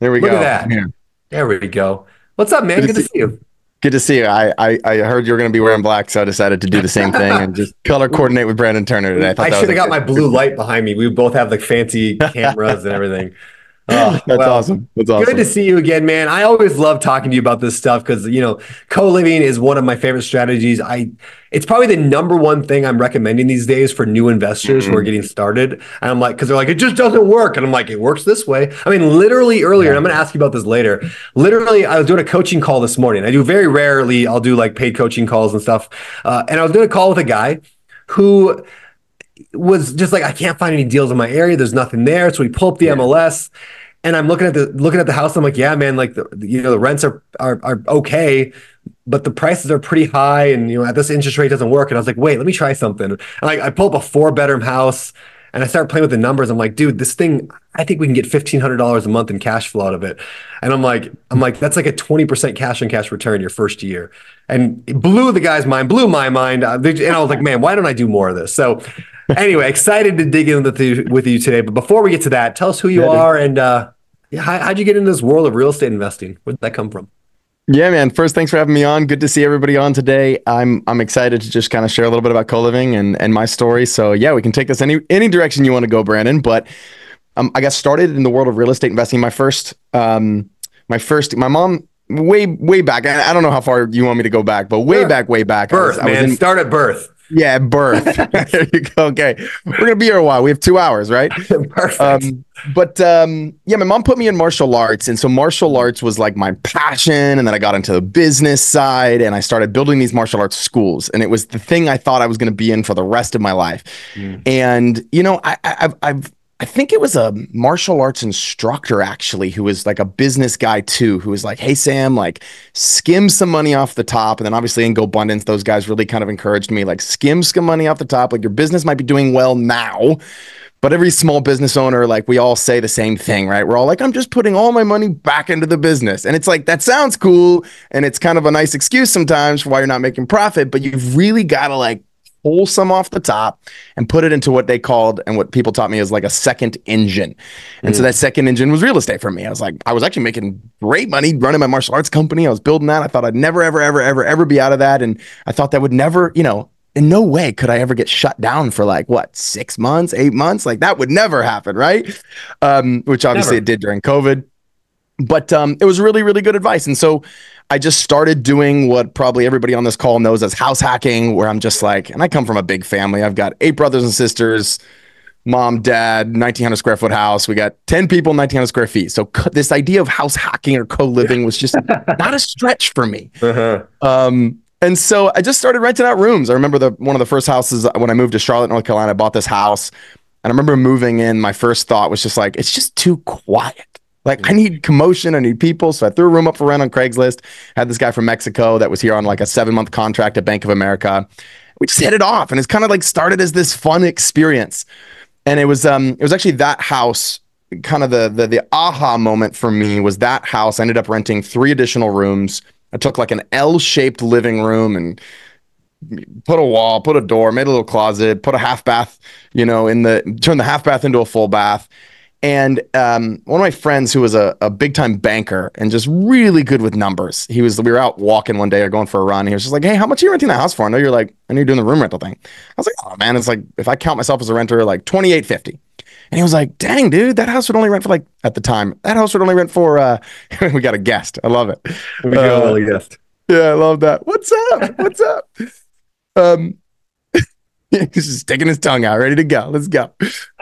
There we Look go. at that. Yeah. There we go. What's up, man? Good Good, to to see you. Good to see you. I, I, I heard you were going to be wearing black, so I decided to do the same thing and just color coordinate with Brandon Turner today. I, thought I should have got my blue light behind me. We both have like fancy cameras and everything. Oh, That's well, awesome. That's awesome. Good to see you again, man. I always love talking to you about this stuff because you know co-living is one of my favorite strategies. I it's probably the number one thing I'm recommending these days for new investors who are getting started. And I'm like, because they're like, it just doesn't work, and I'm like, it works this way. I mean, literally earlier, and I'm going to ask you about this later. Literally, I was doing a coaching call this morning. I do very rarely. I'll do like paid coaching calls and stuff. Uh, and I was doing a call with a guy who was just like, I can't find any deals in my area. There's nothing there. So we pull up the MLS and I'm looking at the looking at the house. I'm like, yeah, man, like the you know, the rents are are are okay, but the prices are pretty high, and you know, at this interest rate doesn't work. And I was like, wait, let me try something. And like I pull up a four bedroom house and I start playing with the numbers. I'm like, dude, this thing, I think we can get fifteen hundred dollars a month in cash flow out of it. And I'm like, I'm like, that's like a twenty percent cash on cash return your first year. And it blew the guy's mind, blew my mind. Uh, And I was like, man, why don't I do more of this? So anyway, excited to dig in with you, with you today. But before we get to that, tell us who you are and uh, yeah, how, how'd you get into this world of real estate investing? Where'd that come from? Yeah, man. First, thanks for having me on. Good to see everybody on today. I'm I'm excited to just kind of share a little bit about co-living and and my story. So yeah, we can take this any any direction you want to go, Brandon. But um, I got started in the world of real estate investing. My first um my first my mom way way back. I, I don't know how far you want me to go back, but way Sure. back way back. I was- Birth, I was man. in- Start at birth. Yeah, birth. there you go. Okay, we're gonna be here a while. We have two hours, right? Perfect. Um, but um, yeah, my mom put me in martial arts, and so martial arts was like my passion. And then I got into the business side, and I started building these martial arts schools, and it was the thing I thought I was going to be in for the rest of my life. Mm. And you know, I, I, I've, I've I think it was a martial arts instructor actually who was like a business guy too, who was like, "Hey Sam, like skim some money off the top." And then obviously in GoBundance, those guys really kind of encouraged me, like skim some money off the top. Like your business might be doing well now, but every small business owner, like we all say the same thing, right? We're all like, I'm just putting all my money back into the business. And it's like, that sounds cool. And it's kind of a nice excuse sometimes for why you're not making profit, but you've really got to like pull some off the top and put it into what they called and what people taught me is like a second engine. And so that second engine was real estate for me. I was like, I was actually making great money running my martial arts company. I was building that. I thought I'd never, ever, ever, ever, ever be out of that. And I thought that would never, you know, in no way could I ever get shut down for like what six months, eight months. Like that would never happen, right? Um, which obviously Never. it did during COVID. But um, it was really, really good advice. And so I just started doing what probably everybody on this call knows as house hacking, where I'm just like, and I come from a big family. I've got eight brothers and sisters, mom, dad, 1900 square foot house. We got 10 people, 1900 square feet. So co- this idea of house hacking or co living was just not a stretch for me. Uh-huh. Um, and so I just started renting out rooms. I remember the one of the first houses when I moved to Charlotte, North Carolina. I bought this house, and I remember moving in. My first thought was just like, it's just too quiet. Like I need commotion, I need people. So I threw a room up for rent on Craigslist. Had this guy from Mexico that was here on like a seven month contract at Bank of America. We just hit it off, and it's kind of like started as this fun experience. And it was um it was actually that house kind of the the the aha moment for me was that house. I ended up renting three additional rooms. I took like an L-shaped living room and put a wall, put a door, made a little closet, put a half bath, you know, in the turned the half bath into a full bath. And um, one of my friends who was a, a big time banker and just really good with numbers, he was, we were out walking one day or going for a run. He was just like, Hey, how much are you renting that house for? I know you're like, I know you're doing the room rental thing. I was like, Oh man, it's like, if I count myself as a renter, like 2850. And he was like, dang, dude, that house would only rent for like, at the time, that house would only rent for, uh, we got a guest. I love it. We go, Uh, Willie Guest. yeah, I love that. What's up? What's up? Um, he's just sticking his tongue out, ready to go. Let's go.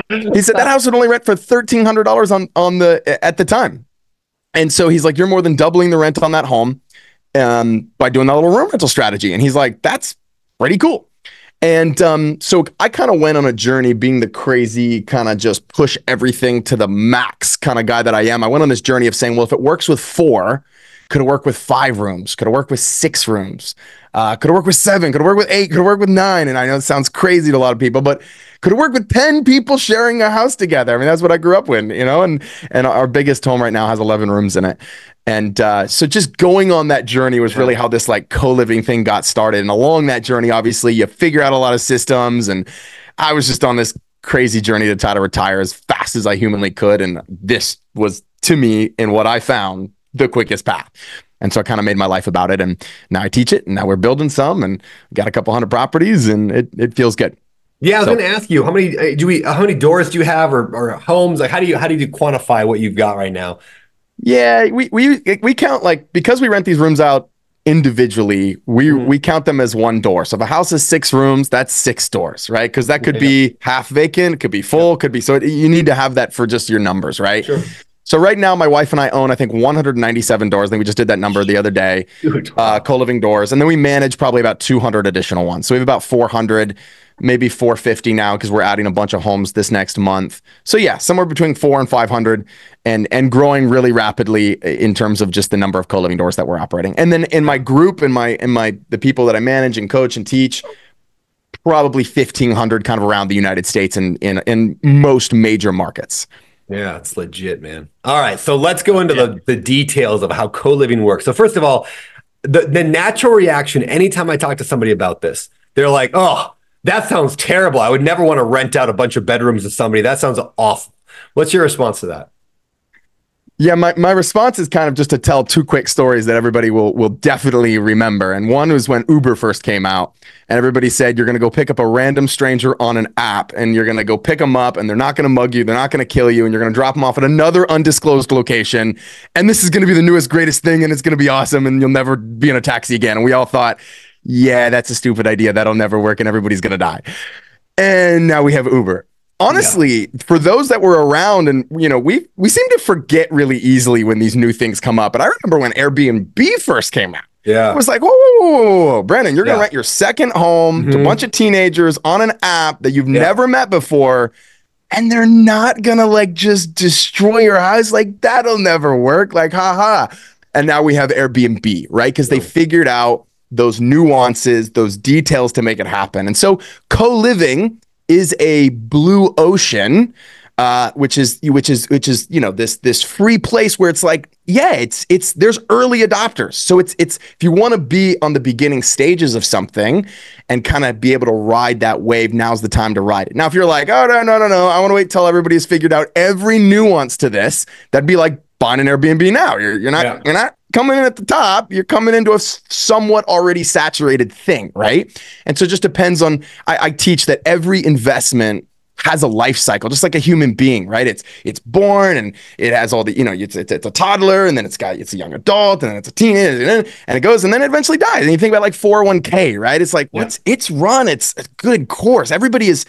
He said that house would only rent for thirteen hundred dollars on on the at the time, and so he's like, "You're more than doubling the rent on that home, um, by doing that little room rental strategy." And he's like, "That's pretty cool." And um, so I kind of went on a journey being the crazy, kind of just push everything to the max kind of guy that I am. I went on this journey of saying, well, if it works with four, could have worked with five rooms, could have worked with six rooms, uh, could have worked with seven, could have worked with eight, could have worked with nine. And I know it sounds crazy to a lot of people, but could have worked with 10 people sharing a house together. I mean, that's what I grew up with, you know, and, and our biggest home right now has 11 rooms in it. And uh, so just going on that journey was really how this like co-living thing got started. And along that journey, obviously you figure out a lot of systems and I was just on this crazy journey to try to retire as fast as I humanly could. And this was to me and what I found the quickest path. And so I kind of made my life about it. And now I teach it. And now we're building some and got a couple hundred properties and it, it feels good. Yeah, I was so, going to ask you how many uh, do we how many doors do you have or, or homes like how do you how do you quantify what you've got right now? Yeah, we we we count like because we rent these rooms out individually, we mm-hmm. we count them as one door. So if a house is six rooms, that's six doors, right? Because that could yeah. be half vacant, could be full, yeah. could be so it, you need to have that for just your numbers, right? Sure. So right now, my wife and I own, I think, 197 doors. I think we just did that number the other day. Uh, co-living doors, and then we manage probably about 200 additional ones. So we have about 400, maybe 450 now because we're adding a bunch of homes this next month. So yeah, somewhere between four and 500, and and growing really rapidly in terms of just the number of co-living doors that we're operating. And then in my group, in my in my the people that I manage and coach and teach, probably 1,500 kind of around the United States and in in most major markets. Yeah, it's legit, man. All right, so let's go into yeah. the, the details of how co-living works. So first of all, the, the natural reaction anytime I talk to somebody about this, they're like, oh, that sounds terrible. I would never want to rent out a bunch of bedrooms to somebody. That sounds awful. What's your response to that? Yeah, my, my response is kind of just to tell two quick stories that everybody will will definitely remember. And one was when Uber first came out, and everybody said you're going to go pick up a random stranger on an app, and you're going to go pick them up, and they're not going to mug you, they're not going to kill you, and you're going to drop them off at another undisclosed location, and this is going to be the newest greatest thing, and it's going to be awesome, and you'll never be in a taxi again. And we all thought, yeah, that's a stupid idea. That'll never work, and everybody's going to die. And now we have Uber honestly yeah. for those that were around and you know we we seem to forget really easily when these new things come up but i remember when airbnb first came out yeah it was like whoa whoa whoa, whoa, you're gonna rent your second home mm-hmm. to a mm-hmm. bunch of teenagers on an app that you've yeah. never met before and they're not gonna like just destroy your house like that'll never work like haha and now we have airbnb right because they figured out those nuances those details to make it happen and so co-living is a blue ocean uh, which is which is which is you know this this free place where it's like yeah it's it's there's early adopters. So it's it's if you want to be on the beginning stages of something and kind of be able to ride that wave now's the time to ride it. Now if you're like oh no no no no I want to wait till everybody has figured out every nuance to this that'd be like buying an Airbnb now. You're you're not yeah. you're not coming in at the top, you're coming into a somewhat already saturated thing, right? And so it just depends on. I, I teach that every investment has a life cycle, just like a human being, right? It's it's born and it has all the, you know, it's, it's, it's, a toddler and then it's got it's a young adult and then it's a teenager and it goes and then it eventually dies. And you think about like 401k, right? It's like, yeah. what's it's run, it's a good course. Everybody has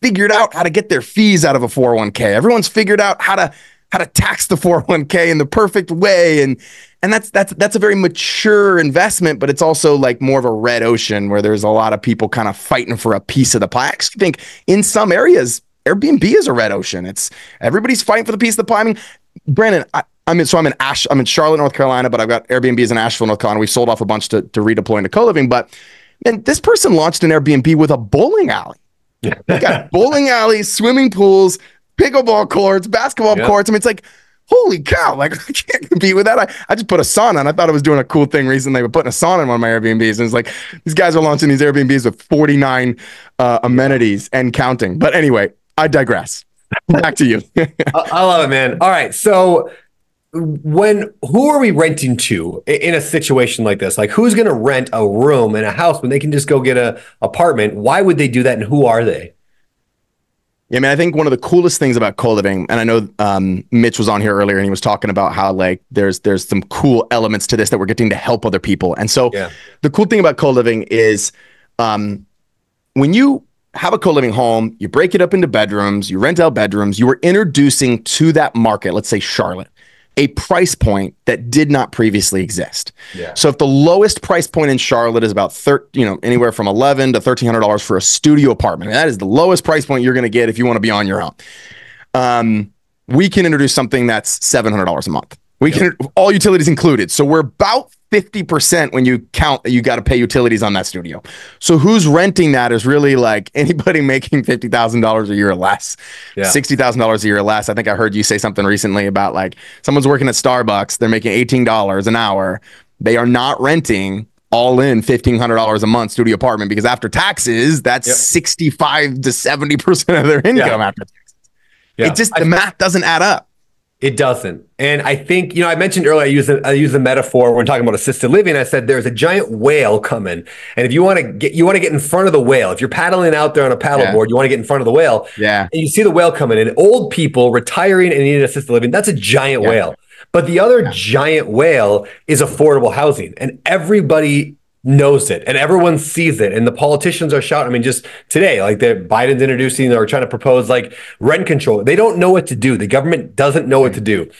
figured out how to get their fees out of a 401k. Everyone's figured out how to how to tax the 401k in the perfect way. And and that's that's that's a very mature investment but it's also like more of a red ocean where there's a lot of people kind of fighting for a piece of the pie. I actually think in some areas airbnb is a red ocean. It's everybody's fighting for the piece of the pie. I mean brandon I, I'm in, so I'm in Ash, I'm in Charlotte, North Carolina, but I've got Airbnbs in Asheville, North Carolina. We've sold off a bunch to, to redeploy into co-living, but and this person launched an Airbnb with a bowling alley. they got bowling alleys, swimming pools, pickleball courts, basketball yep. courts. I mean, it's like, holy cow, like I can't compete with that. I, I just put a sauna on. I thought I was doing a cool thing recently, but putting a sauna in one of my Airbnbs. And it's like, these guys are launching these Airbnbs with 49 uh, amenities and counting. But anyway, I digress. Back to you. I love it, man. All right. So when who are we renting to in a situation like this? Like who's going to rent a room in a house when they can just go get a apartment? Why would they do that and who are they? Yeah, I mean, I think one of the coolest things about co-living, and I know um, Mitch was on here earlier and he was talking about how like there's there's some cool elements to this that we're getting to help other people. And so yeah. the cool thing about co-living is um, when you have a co-living home, you break it up into bedrooms, you rent out bedrooms, you are introducing to that market, let's say Charlotte, a price point that did not previously exist. Yeah. So if the lowest price point in Charlotte is about thir- you know, anywhere from eleven to thirteen hundred dollars for a studio apartment, that is the lowest price point you're going to get if you want to be on your own. Um, we can introduce something that's seven hundred dollars a month. We yep. can all utilities included. So we're about 50% when you count that you got to pay utilities on that studio. So who's renting that is really like anybody making $50,000 a year or less, yeah. $60,000 a year or less. I think I heard you say something recently about like someone's working at Starbucks, they're making $18 an hour. They are not renting all in $1,500 a month studio apartment because after taxes, that's yep. 65 to 70% of their income yeah. after taxes. Yeah. It just, the I, math doesn't add up. It doesn't. And I think, you know, I mentioned earlier, I use the, I use the metaphor when talking about assisted living. I said there's a giant whale coming. And if you want to get you want to get in front of the whale, if you're paddling out there on a paddleboard, yeah. you want to get in front of the whale. Yeah. And you see the whale coming and old people retiring and needing assisted living, that's a giant yeah. whale. But the other yeah. giant whale is affordable housing. And everybody knows it and everyone sees it and the politicians are shouting. I mean, just today, like that Biden's introducing or trying to propose like rent control. They don't know what to do. The government doesn't know what to do.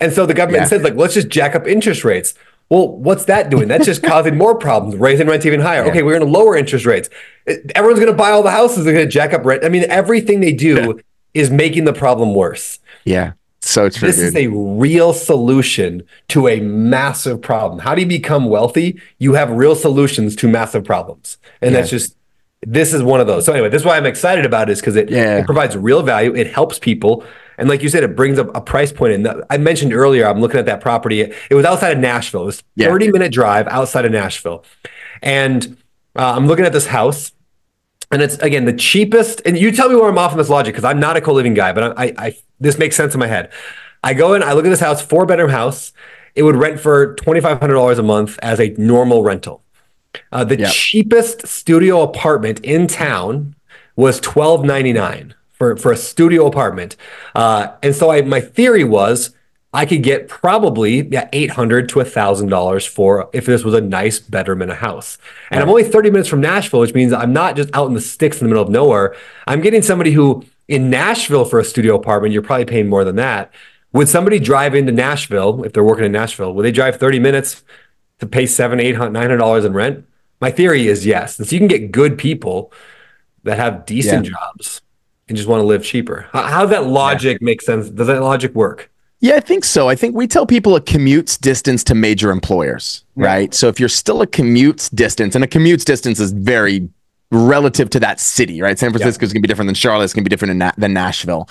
And so the government yeah. says, like, let's just jack up interest rates. Well, what's that doing? That's just causing more problems, raising rents even higher. Yeah. Okay, we're going to lower interest rates. Eh, everyone's going to buy all the houses. They're going to jack up rent. I mean, everything they do yeah. is making the problem worse. Yeah. So true. This dude. is a real solution to a massive problem. How do you become wealthy? You have real solutions to massive problems. And yeah. that's just this is one of those. So anyway, this is why I'm excited about it is because it, yeah. it provides real value. It helps people. And like you said, it brings up a price point in. I mentioned earlier, I'm looking at that property. It was outside of Nashville. It was 30 yeah. minute drive outside of Nashville. And uh, I'm looking at this house and it's again the cheapest. And you tell me where I'm off in this logic because I'm not a co-living guy, but I, I, I, this makes sense in my head. I go in, I look at this house, four bedroom house. It would rent for twenty five hundred dollars a month as a normal rental. Uh, the yep. cheapest studio apartment in town was twelve ninety nine for for a studio apartment. Uh, and so I, my theory was I could get probably yeah, eight hundred to thousand dollars for if this was a nice bedroom in a house. And right. I'm only 30 minutes from Nashville, which means I'm not just out in the sticks in the middle of nowhere. I'm getting somebody who in Nashville for a studio apartment, you're probably paying more than that. Would somebody drive into Nashville if they're working in Nashville? Would they drive 30 minutes to pay seven, eight hundred, nine hundred dollars in rent? My theory is yes. And so you can get good people that have decent yeah. jobs and just want to live cheaper. How, that logic yeah. make sense? Does that logic work? Yeah, I think so. I think we tell people a commute's distance to major employers, right? So if you're still a commute's distance, and a commute's distance is very relative to that city, right? San Francisco is going to be different than Charlotte. It's going to be different Na- than Nashville.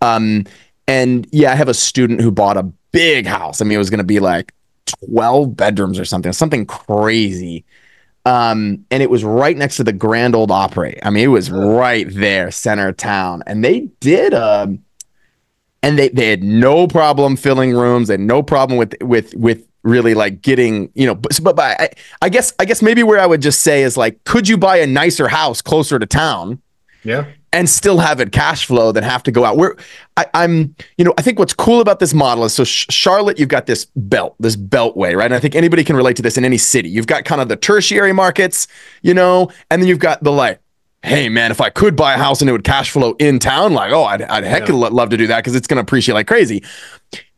Um, and yeah, I have a student who bought a big house. I mean, it was going to be like 12 bedrooms or something, something crazy. Um, and it was right next to the Grand Ole Opry. I mean, it was right there, center of town. And they did um and they they had no problem filling rooms and no problem with with with really like getting you know but, but, I, I guess i guess maybe where i would just say is like could you buy a nicer house closer to town? Yeah. And still have it cash flow than have to go out. Where I, am you know i think what's cool about this model is so Sh- charlotte you've got this belt this beltway right? And i think anybody can relate to this in any city. You've got kind of the tertiary markets you know and then you've got the like hey man, if I could buy a house and it would cash flow in town, like, oh, I'd, I'd heck yeah. love to do that because it's going to appreciate like crazy.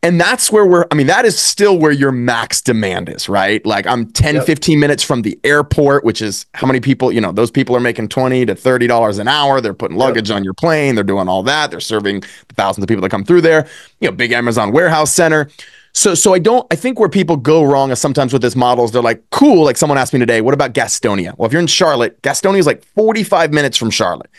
And that's where we're, I mean, that is still where your max demand is, right? Like I'm 10, yep. 15 minutes from the airport, which is how many people, you know, those people are making 20 to $30 an hour. They're putting luggage yep. on your plane. They're doing all that. They're serving the thousands of people that come through there, you know, big Amazon warehouse center. So, so I don't. I think where people go wrong is sometimes with this models. They're like, cool. Like someone asked me today, what about Gastonia? Well, if you're in Charlotte, Gastonia is like 45 minutes from Charlotte.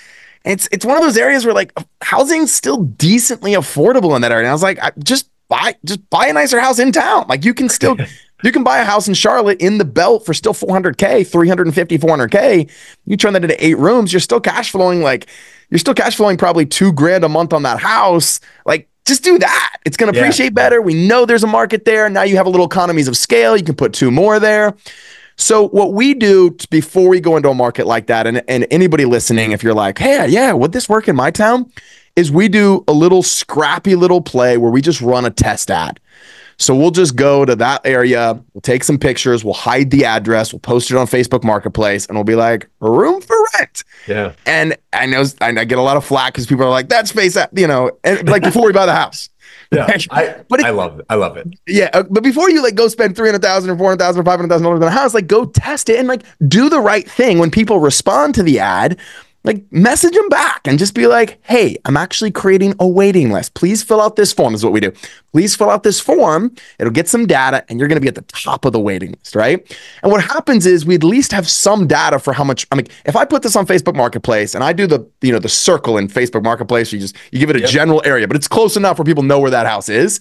And it's it's one of those areas where like housing's still decently affordable in that area. And I was like, I, just buy just buy a nicer house in town. Like you can still you can buy a house in Charlotte in the belt for still 400k, 350, 400k. You turn that into eight rooms, you're still cash flowing like you're still cash flowing probably two grand a month on that house. Like just do that. It's going to appreciate yeah. better. We know there's a market there. Now you have a little economies of scale. You can put two more there. So what we do before we go into a market like that, and, and anybody listening, if you're like, hey, yeah, would this work in my town? Is we do a little scrappy little play where we just run a test ad. So we'll just go to that area, we'll take some pictures, we'll hide the address, we'll post it on Facebook Marketplace, and we'll be like, room for rent. Yeah. And I know I get a lot of flack because people are like, that's space, you know, and like before we buy the house. Yeah, I, but it, I love it. I love it. Yeah, uh, but before you like go spend three hundred thousand or four hundred thousand or five hundred thousand dollars on a house, like go test it and like do the right thing. When people respond to the ad, like message them back and just be like, hey, I'm actually creating a waiting list. Please fill out this form, is what we do. Please fill out this form. It'll get some data and you're going to be at the top of the waiting list, right? And what happens is we at least have some data for how much. I mean, if I put this on Facebook Marketplace and I do the, you know, the circle in Facebook Marketplace, you just, you give it a yep. general area, but it's close enough where people know where that house is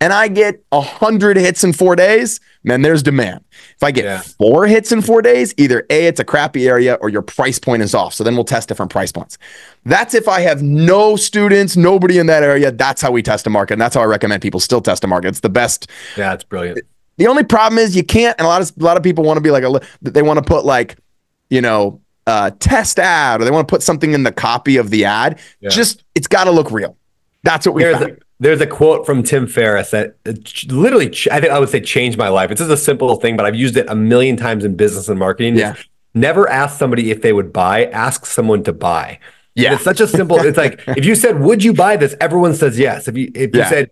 and I get a hundred hits in four days, man, there's demand. If I get Yeah. four hits in four days, either A, it's a crappy area or your price point is off. So then we'll test different price points. That's if I have no students, nobody in that area. That's how we test a market. And that's how I recommend people still test a market. It's the best. Yeah, it's brilliant. The only problem is you can't, and a lot of a lot of people want to be like a they want to put like, you know, uh, test ad or they want to put something in the copy of the ad. Yeah. Just it's got to look real. That's what we There's found. a, there's a quote from Tim Ferriss that uh, literally, I think I would say changed my life. It's just a simple thing, but I've used it a million times in business and marketing. Yeah. Never ask somebody if they would buy, ask someone to buy. Yeah. It's such a simple, it's like if you said, would you buy this? Everyone says yes. If you if you said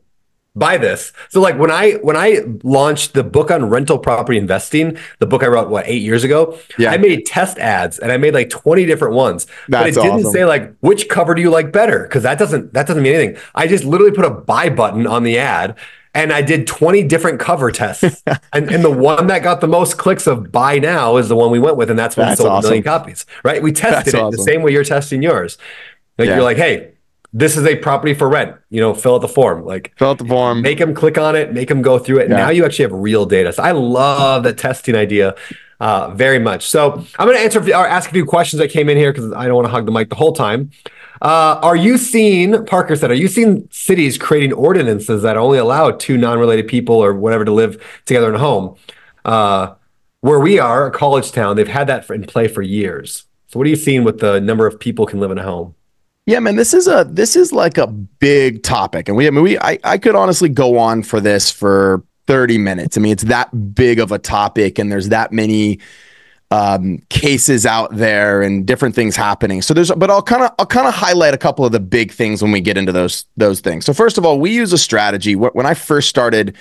buy this. So like when I when I launched the book on rental property investing, the book I wrote what eight years ago, Yeah. I made test ads and I made like 20 different ones. That's but it didn't awesome. say like which cover do you like better? Because that doesn't that doesn't mean anything. I just literally put a buy button on the ad and I did 20 different cover tests. and, and the one that got the most clicks of buy now is the one we went with, and that's when That's sold a million copies. Right. We tested That's it awesome. the same way you're testing yours. Like Yeah. you're like, hey, this is a property for rent. You know, fill out the form. Like Fill out the form. make them click on it, make them go through it. Yeah. Now you actually have real data. So I love the testing idea uh, very much. So I'm going to answer or ask a few questions that came in here because I don't want to hug the mic the whole time. Uh, are you seeing, Parker said, are you seeing cities creating ordinances that only allow two non-related people or whatever to live together in a home? Uh, where we are, a college town, they've had that for, in play for years. So what are you seeing with the number of people can live in a home? Yeah, man, this is a this is like a big topic, and we I mean we I I could honestly go on for this for thirty minutes. I mean, it's that big of a topic, and there's that many um, cases out there and different things happening. So there's, but I'll kind of I'll kind of highlight a couple of the big things when we get into those those things. So first of all, we use a strategy. When I first started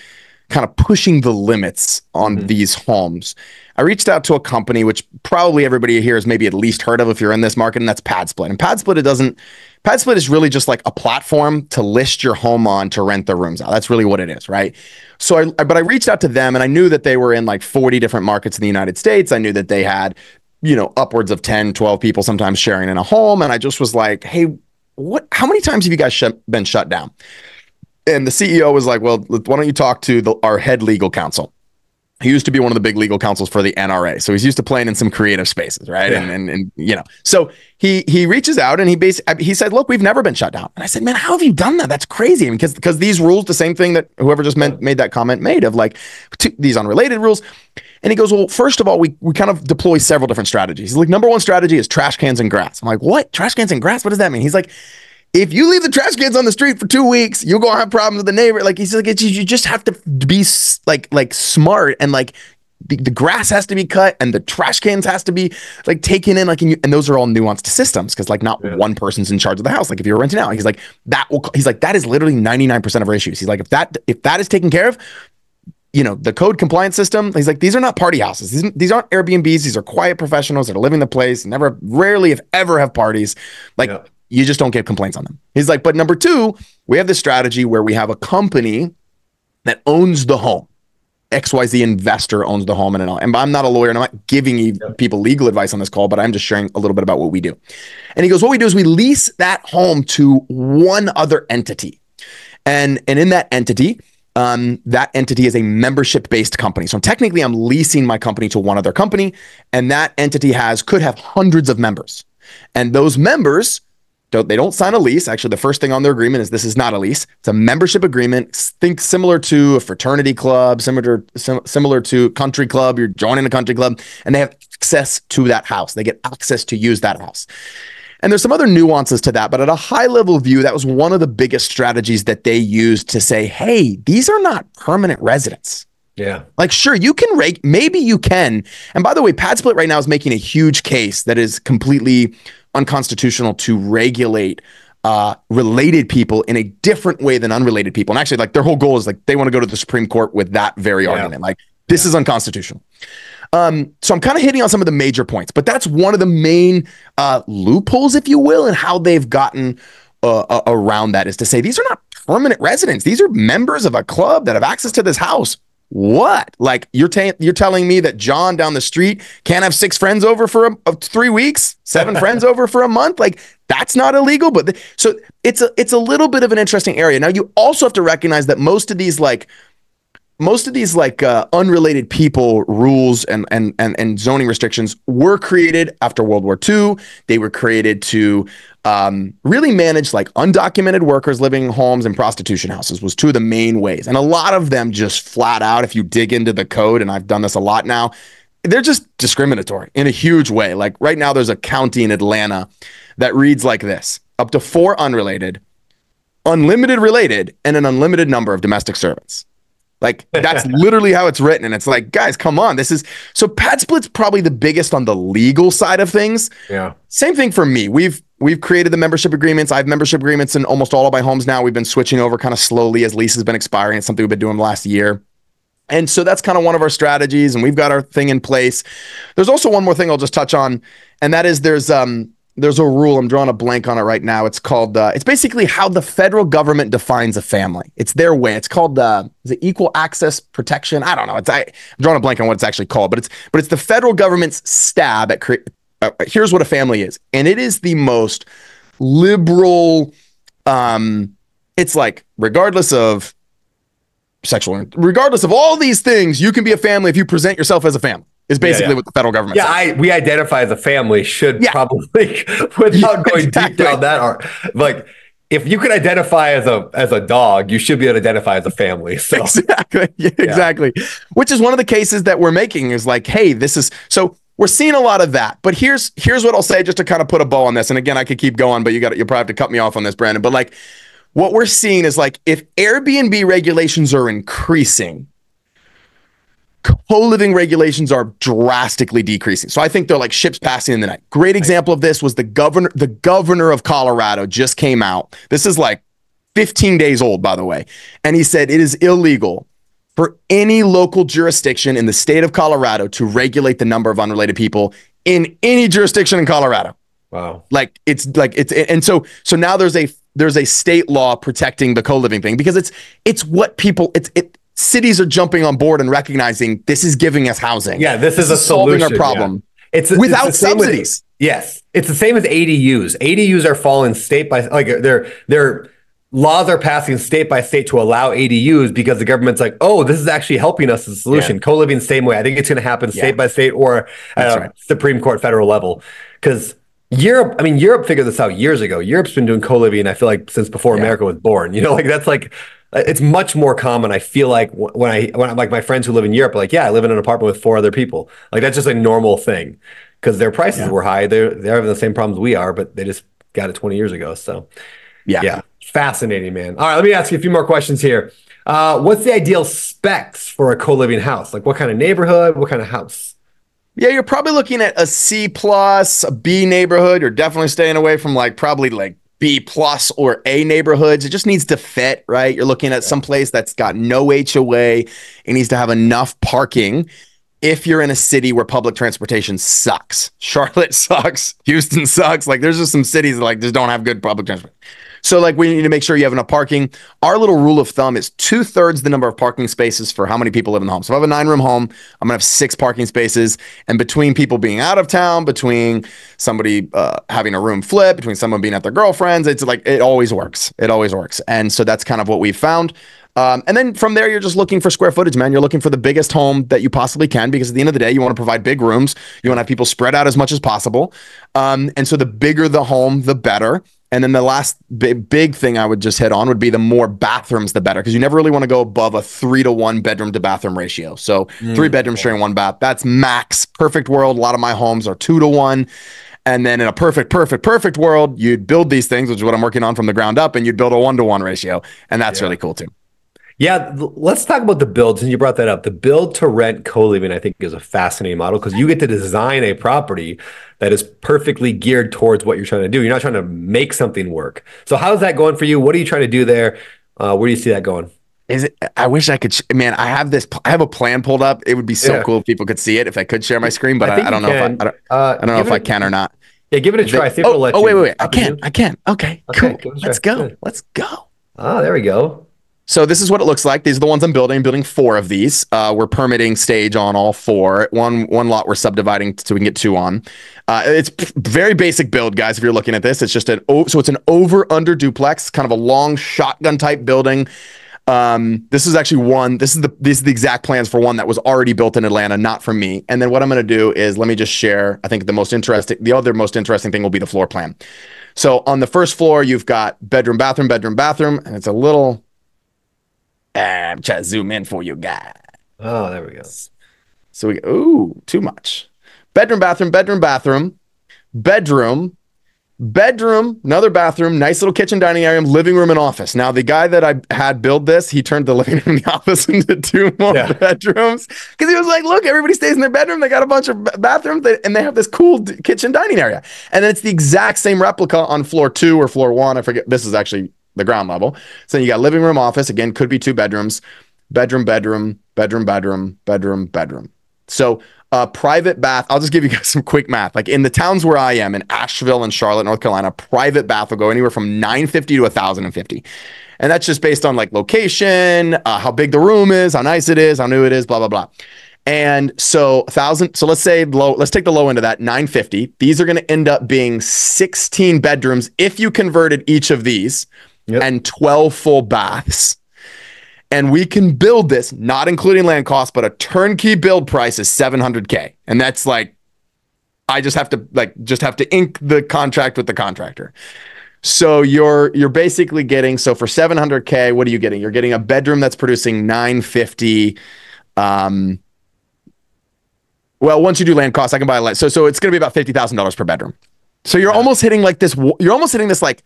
kind of pushing the limits on these homes. I reached out to a company which probably everybody here has maybe at least heard of if you're in this market, and that's PadSplit. And PadSplit, it doesn't. PadSplit is really just like a platform to list your home on to rent the rooms out. That's really what it is, right? So, I, but I reached out to them, and I knew that they were in like 40 different markets in the United States. I knew that they had, you know, upwards of 10, 12 people sometimes sharing in a home, and I just was like, hey, what? How many times have you guys shut, been shut down? And the CEO was like, well, why don't you talk to the, our head legal counsel? He used to be one of the big legal counsels for the NRA, so he's used to playing in some creative spaces, right? Yeah. And, and and you know, so he he reaches out and he basically he said, "Look, we've never been shut down." And I said, "Man, how have you done that? That's crazy." I mean, because because these rules, the same thing that whoever just meant, made that comment made of like two, these unrelated rules. And he goes, "Well, first of all, we we kind of deploy several different strategies." He's like, "Number one strategy is trash cans and grass." I'm like, "What? Trash cans and grass? What does that mean?" He's like, if you leave the trash cans on the street for two weeks, you're gonna have problems with the neighbor. Like he's like, it's, you just have to be like like smart and like the, the grass has to be cut and the trash cans has to be like taken in like and, you, and those are all nuanced systems because like not Yeah. one person's in charge of the house. Like if you're renting out, he's like that will he's like that is literally 99% of our issues. He's like if that if that is taken care of, you know the code compliance system he's like these are not party houses these, these aren't airbnbs these are quiet professionals that are living the place never rarely if ever have parties like Yeah. You just don't get complaints on them. He's like but number two we have this strategy where we have a company that owns the home. Xyz investor owns the home and all. And i'm not a lawyer and i'm not giving you people legal advice on this call but i'm just sharing a little bit about what we do. And he goes what we do is we lease that home to one other entity. And and in that entity um, that entity is a membership based company. So technically i'm leasing my company to one other company and that entity has could have hundreds of members. And those members don't they don't sign a lease actually the first thing on their agreement is this is not a lease it's a membership agreement think similar to a fraternity club similar sim- similar to country club you're joining a country club and they have access to that house they get access to use that house and there's some other nuances to that, but at a high level view, that was one of the biggest strategies that they used to say, hey, these are not permanent residents. Yeah. Like, sure, you can rake, maybe you can. And by the way, PadSplit right now is making a huge case that is completely unconstitutional to regulate uh, related people in a different way than unrelated people. And actually, like, their whole goal is like they want to go to the Supreme Court with that very Yeah. argument. Like, this is unconstitutional. Um, so I'm kind of hitting on some of the major points, but that's one of the main uh, loopholes, if you will, in how they've gotten uh, uh, around that is to say these are not permanent residents; these are members of a club that have access to this house what? Like you're ta- you're telling me that John down the street can't have six friends over for a, uh, three weeks, seven friends over for a month? Like that's not illegal. But the, so it's a it's a little bit of an interesting area. Now you also have to recognize that most of these like most of these like uh, unrelated people rules and, and and and zoning restrictions were created after World War II. They were created to um, really manage like undocumented workers living in homes and prostitution houses was two of the main ways. And a lot of them just flat out, if you dig into the code, and I've done this a lot now, they're just discriminatory in a huge way. Like right now, there's a county in Atlanta that reads like this: up to four unrelated, unlimited related, and an unlimited number of domestic servants. Like that's literally how it's written. And it's like, guys, come on. This is so pad split's probably the biggest on the legal side of things. Yeah. Same thing for me. We've we've created the membership agreements. I have membership agreements in almost all of my homes now. We've been switching over kind of slowly as lease has been expiring. It's something we've been doing the last year. And so that's kind of one of our strategies, and we've got our thing in place. There's also one more thing I'll just touch on, and that is there's um there's a rule. I'm drawing a blank on it right now. It's called. Uh, it's basically how the federal government defines a family. It's their way. It's called. Uh, it equal access protection? I don't know. It's I, I'm drawing a blank on what it's actually called, but it's but it's the federal government's stab at. Cre- uh, here's what a family is, and it is the most liberal. Um, it's like regardless of sexual, regardless of all these things, you can be a family if you present yourself as a family is basically yeah, yeah. what the federal government yeah. I, we identify as a family should yeah. probably without going exactly. deep down that art like if you can identify as a as a dog you should be able to identify as a family so exactly exactly which is one of the cases that we're making is like hey this is so we're seeing a lot of that but here's here's what i'll say just to kind of put a bow on this and again i could keep going but you got you'll probably have to cut me off on this brandon but like what we're seeing is like if airbnb regulations are increasing co-living regulations are drastically decreasing. So I think they're like ships passing in the night. Great example of this was the governor the governor of Colorado just came out. This is like 15 days old by the way. And he said it is illegal for any local jurisdiction in the state of Colorado to regulate the number of unrelated people in any jurisdiction in Colorado. Wow. Like it's like it's and so so now there's a there's a state law protecting the co-living thing because it's it's what people it's it cities are jumping on board and recognizing this is giving us housing. Yeah, this, is, a solving solution, our problem. Yeah. It's without it's subsidies. With, yes, it's the same as ADUs. ADUs are falling state by like their their laws are passing state by state to allow ADUs because the government's like, oh, this is actually helping us as a solution. Yeah. Co-living same way. I think it's going to happen yeah. state by state or uh, right. Supreme Court federal level because. Europe, I mean, Europe figured this out years ago. Europe's been doing co-living, I feel like, since before America was born. You know, like that's like it's much more common. I feel like when I when I'm like my friends who live in Europe, like yeah, I live in an apartment with four other people. Like that's just a normal thing because their prices yeah. were high. They're they're having the same problems we are, but they just got it 20 years ago. So yeah, yeah, fascinating, man. All right, let me ask you a few more questions here. Uh, what's the ideal specs for a co-living house? Like what kind of neighborhood? What kind of house? Yeah, you're probably looking at a C plus, a B neighborhood. You're definitely staying away from like probably like B plus or A neighborhoods. It just needs to fit, right? You're looking at some place that's got no HOA. It needs to have enough parking. If you're in a city where public transportation sucks, Charlotte sucks, Houston sucks. Like there's just some cities that like just don't have good public transport. So like we need to make sure you have enough parking. Our little rule of thumb is two thirds the number of parking spaces for how many people live in the home. So if I have a nine room home, I'm gonna have six parking spaces. And between people being out of town, between somebody uh, having a room flip, between someone being at their girlfriends, it's like it always works. It always works. And so that's kind of what we've found. Um, and then from there, you're just looking for square footage, man. You're looking for the biggest home that you possibly can because at the end of the day, you want to provide big rooms. You want to have people spread out as much as possible. Um, and so the bigger the home, the better. And then the last big, big thing I would just hit on would be the more bathrooms, the better, because you never really want to go above a three to one bedroom to bathroom ratio. So mm. three bedrooms sharing one bath, that's max. Perfect world. A lot of my homes are two to one. And then in a perfect, perfect, perfect world, you'd build these things, which is what I'm working on from the ground up, and you'd build a one to one ratio. And that's yeah. really cool too. Yeah, let's talk about the build. Since you brought that up, the build to rent co living, I think, is a fascinating model because you get to design a property that is perfectly geared towards what you're trying to do. You're not trying to make something work. So, how's that going for you? What are you trying to do there? Uh, where do you see that going? Is it? I wish I could. Man, I have this. I have a plan pulled up. It would be so yeah. cool if people could see it. If I could share my screen, but I, I, don't know can. if I. I don't, uh, I don't know if I can or not. Yeah, give it a try. They, oh, oh wait, wait, wait! I can. I can. Okay, okay cool. Let's go. Let's go. Ah, there we go. So this is what it looks like. These are the ones I'm building. I'm building four of these. Uh, we're permitting stage on all four. One one lot we're subdividing so we can get two on. Uh, it's very basic build, guys. If you're looking at this, it's just an o- so it's an over under duplex, kind of a long shotgun type building. Um, this is actually one. This is the this is the exact plans for one that was already built in Atlanta, not from me. And then what I'm going to do is let me just share. I think the most interesting, the other most interesting thing will be the floor plan. So on the first floor, you've got bedroom, bathroom, bedroom, bathroom, and it's a little I'm trying to zoom in for you guys. Oh, there we go. So we ooh, too much. Bedroom, bathroom, bedroom, bathroom, bedroom, bedroom, another bathroom, nice little kitchen, dining area, living room, and office. Now, the guy that I had build this, he turned the living room and the office into two more Yeah. bedrooms because he was like, "Look, everybody stays in their bedroom. They got a bunch of bathrooms, and they have this cool d- kitchen, dining area." And then it's the exact same replica on floor two or floor one. I forget. This is actually the ground level. So you got living room, office. Again, could be two bedrooms. Bedroom, bedroom, bedroom, bedroom, bedroom, bedroom. So uh, private bath. I'll just give you guys some quick math. Like in the towns where I am, in Asheville and Charlotte, North Carolina, private bath will go anywhere from 950 to 1050. And that's just based on like location, uh, how big the room is, how nice it is, how new it is, blah, blah, blah. And so thousand, so let's say low, let's take the low end of that, 950. These are going to end up being 16 bedrooms if you converted each of these Yep. and 12 full baths and we can build this, not including land costs, but a turnkey build price is 700k, and that's like, I just have to like just have to ink the contract with the contractor. So you're you're basically getting so for 700k, what are you getting? You're getting a bedroom that's producing 950. Um, well, once you do land costs, I can buy a land. So so it's going to be about fifty thousand dollars per bedroom. So you're almost hitting like this. You're almost hitting this like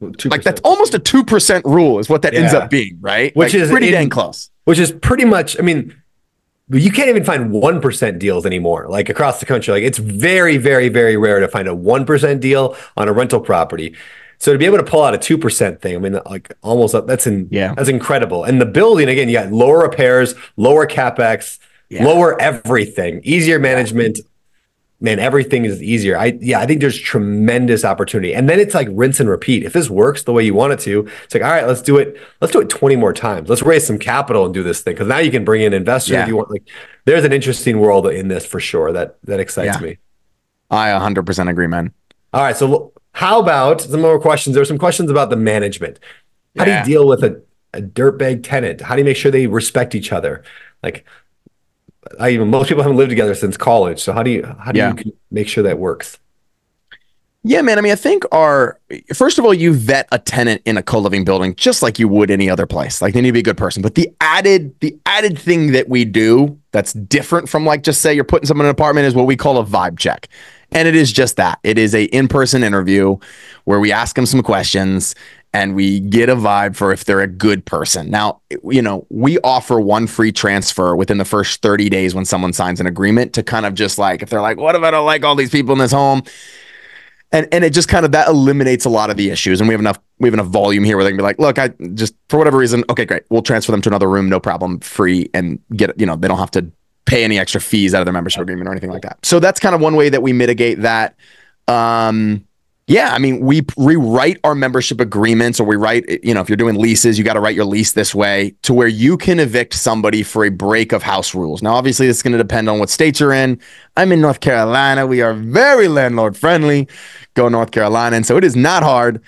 2%. like that's almost a two percent rule is what that ends up being, right? Which Like, is pretty in- dang close. which is pretty much, I mean, you can't even find 1% deals anymore, like across the country. Like it's very, very, very rare to find a 1% deal on a rental property. So to be able to pull out a 2% thing, I mean, like almost that's in, Yeah. that's incredible. And the building, again, you got lower repairs, lower capex, Yeah. lower everything, easier management. Man, everything is easier. I yeah, I think there's tremendous opportunity. And then it's like rinse and repeat. If this works the way you want it to, it's like, all right, let's do it. Let's do it 20 more times. Let's raise some capital and do this thing. Because now you can bring in investors Yeah. if you want. Like there's an interesting world in this for sure. That that excites Yeah. me. I 100% agree, man. All right. So how about some more questions? There are some questions about the management. How Yeah. do you deal with a, a dirtbag tenant? How do you make sure they respect each other? Like I even most people haven't lived together since college. So how do you how do Yeah. you make sure that works? Yeah, man. I mean, I think our first of all, you vet a tenant in a co-living building just like you would any other place. Like they need to be a good person. But the added the added thing that we do that's different from like just say you're putting someone in an apartment is what we call a vibe check. And it is just that. It is a in-person interview where we ask them some questions and we get a vibe for if they're a good person. Now, you know, we offer one free transfer within the first 30 days when someone signs an agreement to kind of just like if they're like, what if I don't like all these people in this home? and and it just kind of that eliminates a lot of the issues and we have enough we have enough volume here where they can be like look i just for whatever reason okay great we'll transfer them to another room no problem free and get you know they don't have to pay any extra fees out of their membership agreement or anything like that so that's kind of one way that we mitigate that um yeah i mean we rewrite our membership agreements or we write eh, you know if you're doing leases you got to write your lease this way to where you can evict somebody for a break of house rules. Now obviously this is going to depend on what state you're in. I'm in north carolina. We are very landlord friendly go North Carolina. And so it is not hard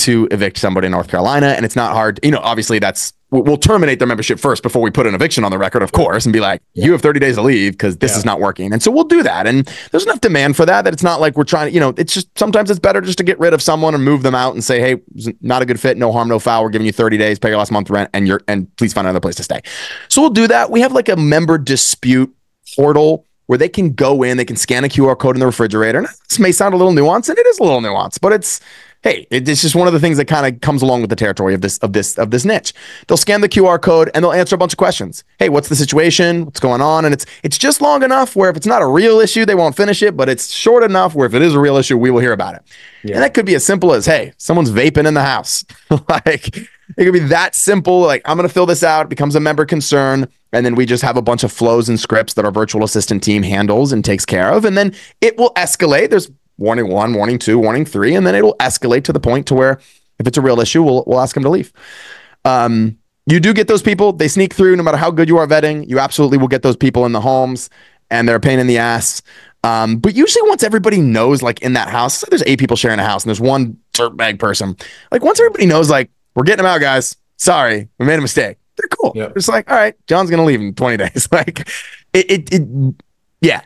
to evict somebody in North Carolina. And it's not hard, you know, obviously that's, we'll terminate their membership first before we put an eviction on the record, of course, and be like, you have 30 days to leave because this Yeah. is not working. And so we'll do that. And there's enough demand for that that it's not like we're trying to, you know, it's just sometimes it's better just to get rid of someone and move them out and say, hey, not a good fit, no harm, no foul. We're giving you 30 days, pay your last month rent, and you're, and please find another place to stay. So we'll do that. We have like a member dispute portal where they can go in, they can scan a QR code in the refrigerator. And this may sound a little nuanced, and it is a little nuanced, but it's hey, it- it's just one of the things that kind of comes along with the territory of this of this of this niche. They'll scan the QR code and they'll answer a bunch of questions. Hey, what's the situation? What's going on? And it's it's just long enough where if it's not a real issue, they won't finish it, but it's short enough where if it is a real issue, we will hear about it. Yeah. And that could be as simple as, hey, someone's vaping in the house. like it could be that simple. Like, I'm going to fill this out. It becomes a member concern. And then we just have a bunch of flows and scripts that our virtual assistant team handles and takes care of. And then it will escalate. There's warning one, warning two, warning three. And then it'll escalate to the point to where if it's a real issue, we'll, we'll ask them to leave. Um, you do get those people. They sneak through no matter how good you are vetting. You absolutely will get those people in the homes and they're a pain in the ass. Um, but usually once everybody knows, like in that house, there's eight people sharing a house and there's one dirtbag person. Like once everybody knows, like, we're getting them out, guys. Sorry, we made a mistake. They're cool. Yep. It's like, all right, John's gonna leave in 20 days. like it, it, it yeah.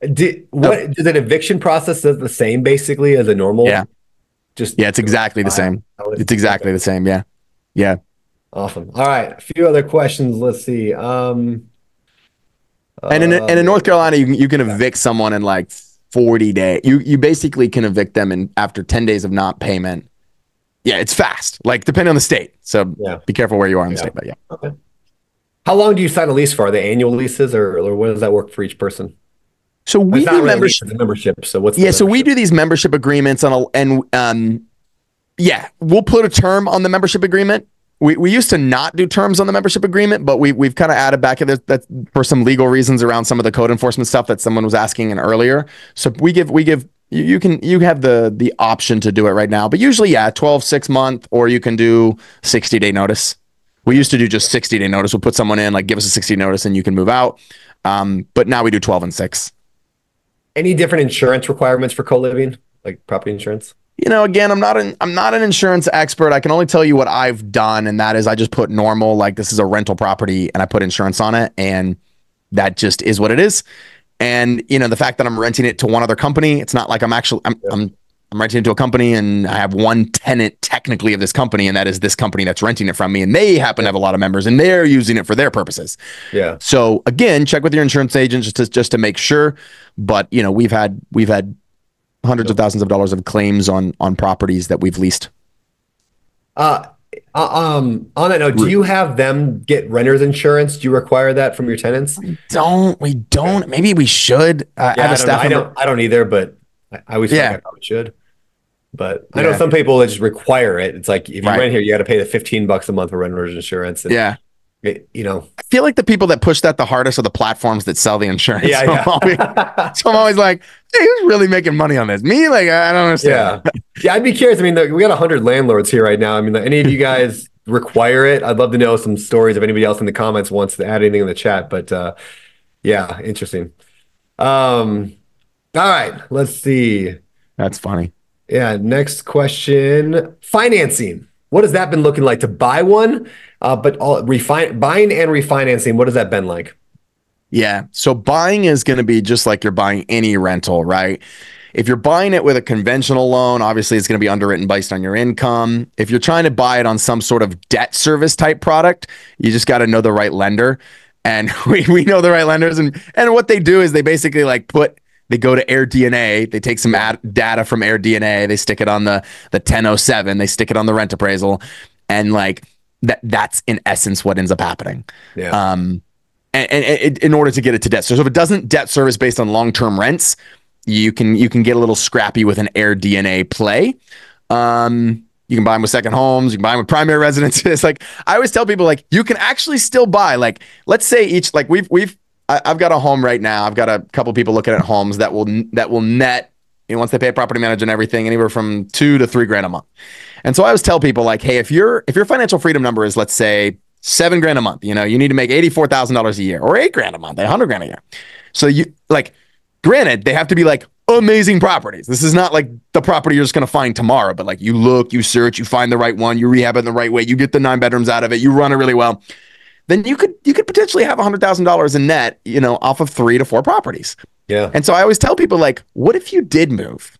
Did, what does an eviction process is the same basically as a normal? Yeah. Just Yeah, it's exactly the same. It's exactly the same. Yeah. Yeah. Awesome. All right. A few other questions. Let's see. Um, And in, and in North Carolina, you can, you can evict someone in like 40 days. You you basically can evict them in after 10 days of not payment. Yeah, it's fast. Like depending on the state. So Yeah. be careful where you are in the Yeah. state. But yeah. Okay. How long do you sign a lease for? Are they annual leases or, or what does that work for each person? So we do membership. membership. So what's the Yeah, so we do these membership agreements on a and um yeah, we'll put a term on the membership agreement. We, we used to not do terms on the membership agreement, but we we've kind of added back that that for some legal reasons around some of the code enforcement stuff that someone was asking in earlier. So we give we give you, you can you have the the option to do it right now, but usually yeah, 12 6 month or you can do 60 day notice. We used to do just 60 day notice. We'll put someone in like give us a 60 notice and you can move out. Um, but now we do 12 and 6. Any different insurance requirements for co-living, like property insurance? you know again i'm not an i'm not an insurance expert. I can only tell you what i've done and that is i just put normal like this is a rental property and i put insurance on it and that just is what it is. And you know the fact that i'm renting it to one other company it's not like i'm actually i'm i'm, I'm renting it to a company and i have one tenant technically of this company and that is this company that's renting it from me and they happen to have a lot of members and they're using it for their purposes Yeah. so again, check with your insurance agent just to just to make sure. But you know, we've had we've had hundreds of thousands of dollars of claims on on properties that we've leased. Uh, uh, um, on that note, do you have them get renter's insurance? Do you require that from your tenants? Don't we don't maybe we should. Uh, Yeah, have I a don't, I don't. I don't either, but I, I always Yeah. I probably should. But I know some people that just require it. It's like if you Right. rent here, you got to pay the fifteen bucks a month for renter's insurance. And Yeah, it- you know. I feel like the people that push that the hardest are the platforms that sell the insurance. Yeah, so, I'm always, yeah. so I'm always like, hey, who's really making money on this? Me? Like I don't understand. yeah, yeah. I'd be curious. I mean, we got hundred landlords here right now. I mean, any of you guys require it? I'd love to know some stories. If anybody else in the comments wants to add anything in the chat, but uh, yeah, interesting. Um, all right, let's see. That's funny. Yeah, next question. Financing. What has that been looking like to buy one? Uh, but all refine buying and refinancing, what has that been like? Yeah. So buying is going to be just like you're buying any rental, right? If you're buying it with a conventional loan, obviously it's going to be underwritten based on your income. If you're trying to buy it on some sort of debt service type product, you just got to know the right lender. And we, we know the right lenders. And, and what they do is they basically like put, they go to AirDNA. they take some ad, data from AirDNA. they stick it on the, the 1007, they stick it on the rent appraisal. And like that, that's in essence what ends up happening Yeah. um, and, and, and in order to get it to debt. So if it doesn't debt service based on long term rents, you can you can get a little scrappy with an AirDNA play. Um, you can buy them with second homes. You can buy them with primary residences. Like I always tell people, like you can actually still buy. Like let's say each like we've we've I, I've got a home right now. I've got a couple people looking at homes that will that will net you know, once they pay a property manager and everything, anywhere from two to three grand a month. And so I always tell people like, hey, if your if your financial freedom number is let's say seven grand a month, you know, you need to make eighty four thousand dollars a year or eight grand a month, a hundred grand a year. So you like, granted, they have to be like amazing properties. This is not like the property you're just gonna find tomorrow, but like you look, you search, you find the right one, you rehab it in the right way, you get the nine bedrooms out of it, you run it really well. Then you could you could potentially have hundred thousand dollars in net, you know, off of three to four properties. yeah. And so I always tell people like, what if you did move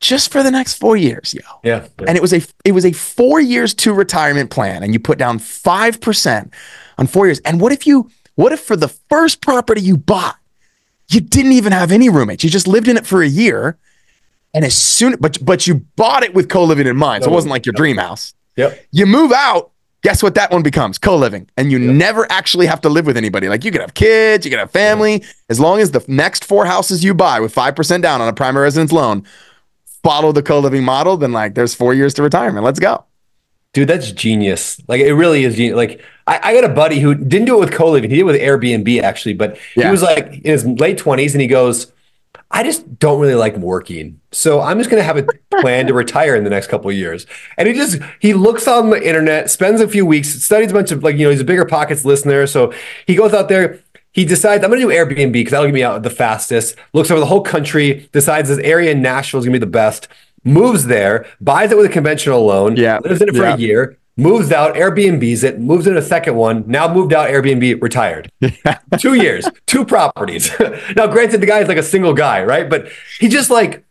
just for the next four years, yo? Yeah. And it was a it was a four years to retirement plan, and you put down five percent on four years. And what if you what if for the first property you bought, you didn't even have any roommates? You just lived in it for a year, and as soon but but you bought it with co living in mind, so it wasn't like your dream house. Yep. You move out. Guess what that one becomes? Co-living. And you Yep. never actually have to live with anybody. Like you could have kids, you could have family. As long as the next four houses you buy with 5% down on a primary residence loan follow the co-living model, then like there's four years to retirement. Let's go. Dude, that's genius. Like it really is genius. Like I, I got a buddy who didn't do it with co-living. He did it with Airbnb actually, but he was like in his late twenties and he goes, I just don't really like working. So I'm just going to have a plan to retire in the next couple of years. And he just, he looks on the internet, spends a few weeks, studies a bunch of like, you know, he's a BiggerPockets listener. So he goes out there, he decides I'm going to do Airbnb because that'll get me out the fastest. Looks over the whole country, decides this area in Nashville is going to be the best. Moves there, buys it with a conventional loan, Yeah, lives in it for yeah. a year, moves out, Airbnbs it, moves in a second one. Now moved out, Airbnb, retired. two years, two properties. now, granted, the guy is like a single guy, right? But he just like,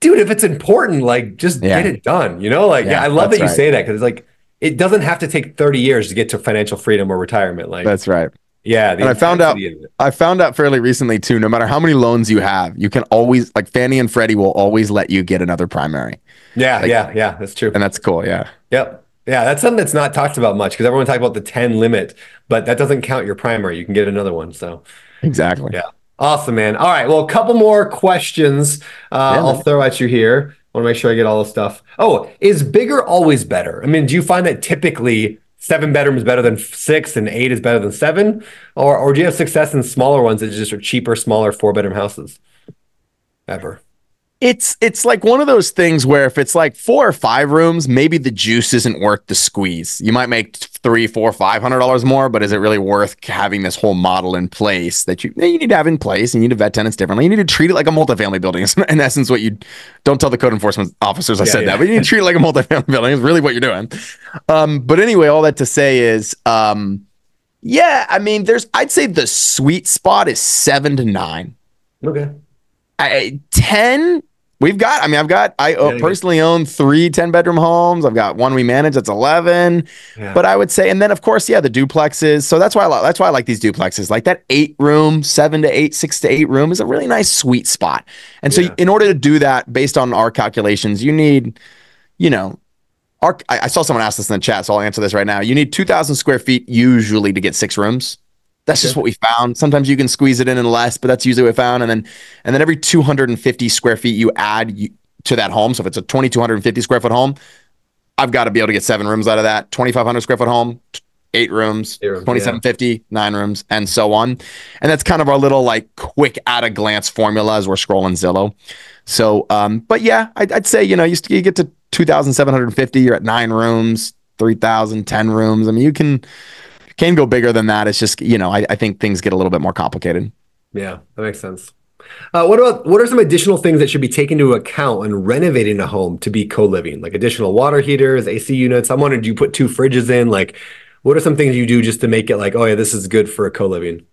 dude, if it's important, like just Yeah. get it done. You know, like yeah, Yeah, I love that you right. say that because it's like it doesn't have to take 30 years to get to financial freedom or retirement. Like, That's right. yeah, And I found out intensity of it. I found out fairly recently too, no matter how many loans you have, you can always like Fannie and Freddie will always let you get another primary. Yeah, yeah, yeah, that's true. And that's cool. Yeah. Yep. Yeah, that's something that's not talked about much because everyone talks about the 10 limit, but that doesn't count your primary. You can get another one. So Exactly. Yeah. Awesome, man. All right. Well, a couple more questions uh, Yeah, I'll man. throw at you here. I want to make sure I get all the stuff. Oh, is bigger always better? I mean, do you find that typically seven bedrooms better than six and eight is better than seven? Or, or do you have success in smaller ones that just are cheaper, smaller four bedroom houses? Ever. It's it's like one of those things where if it's like four or five rooms, maybe the juice isn't worth the squeeze. You might make three, four, five hundred dollars more, but is it really worth having this whole model in place that you you need to have in place? And you need to vet tenants differently. You need to treat it like a multifamily building. It's in essence what you don't tell the code enforcement officers I Yeah, said yeah. that, but you need to treat it like a multifamily building. It's really what you're doing. Um, but anyway, all that to say is um, yeah, I mean, there's I'd say the sweet spot is seven to nine. Okay. I, 10 we've got i mean i've got i Yeah, yeah. personally own three 10 bedroom homes. I've got one we manage that's 11 Yeah. but i would say and then of course yeah the duplexes. So that's why i like that's why i like these duplexes. Like that eight room seven to eight six to eight room is a really nice sweet spot. And so Yeah. in order to do that based on our calculations you need you know our, I, I saw someone ask this in the chat so i'll answer this right now. You need 2000 square feet usually to get six rooms that's just what we found. Sometimes you can squeeze it in and less, but that's usually what we found. And then, and then every 250 square feet you add you, to that home. So if it's a 2250 square foot home, I've got to be able to get seven rooms out of that. 2500 square foot home, eight rooms, Eight rooms, 2750, nine rooms, and so on. And that's kind of our little like quick at a glance formula as we're scrolling Zillow. So, um, but yeah, I'd, I'd say you know you, you get to 2750, you're at nine rooms, 3000, 10 rooms. I mean, you can can go bigger than that. It's just, you know, I, I think things get a little bit more complicated. Yeah, that makes sense. Uh, what about what are some additional things that should be taken into account when renovating a home to be co-living, like additional water heaters, AC units? I'm wondering, do you put two fridges in? Like, what are some things you do just to make it like, oh yeah, this is good for a co-living?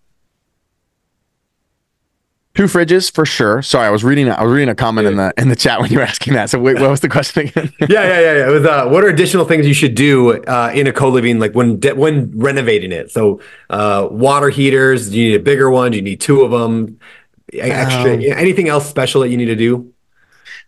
Two fridges for sure. Sorry, I was reading. I was reading a comment in the in the chat when you were asking that. So wait, what was the question again? yeah, yeah, yeah, yeah. It was, uh, what are additional things you should do uh, in a co-living, like when de- when renovating it? So, uh, water heaters. Do you need a bigger one? Do you need two of them? Extra. Um, anything else special that you need to do?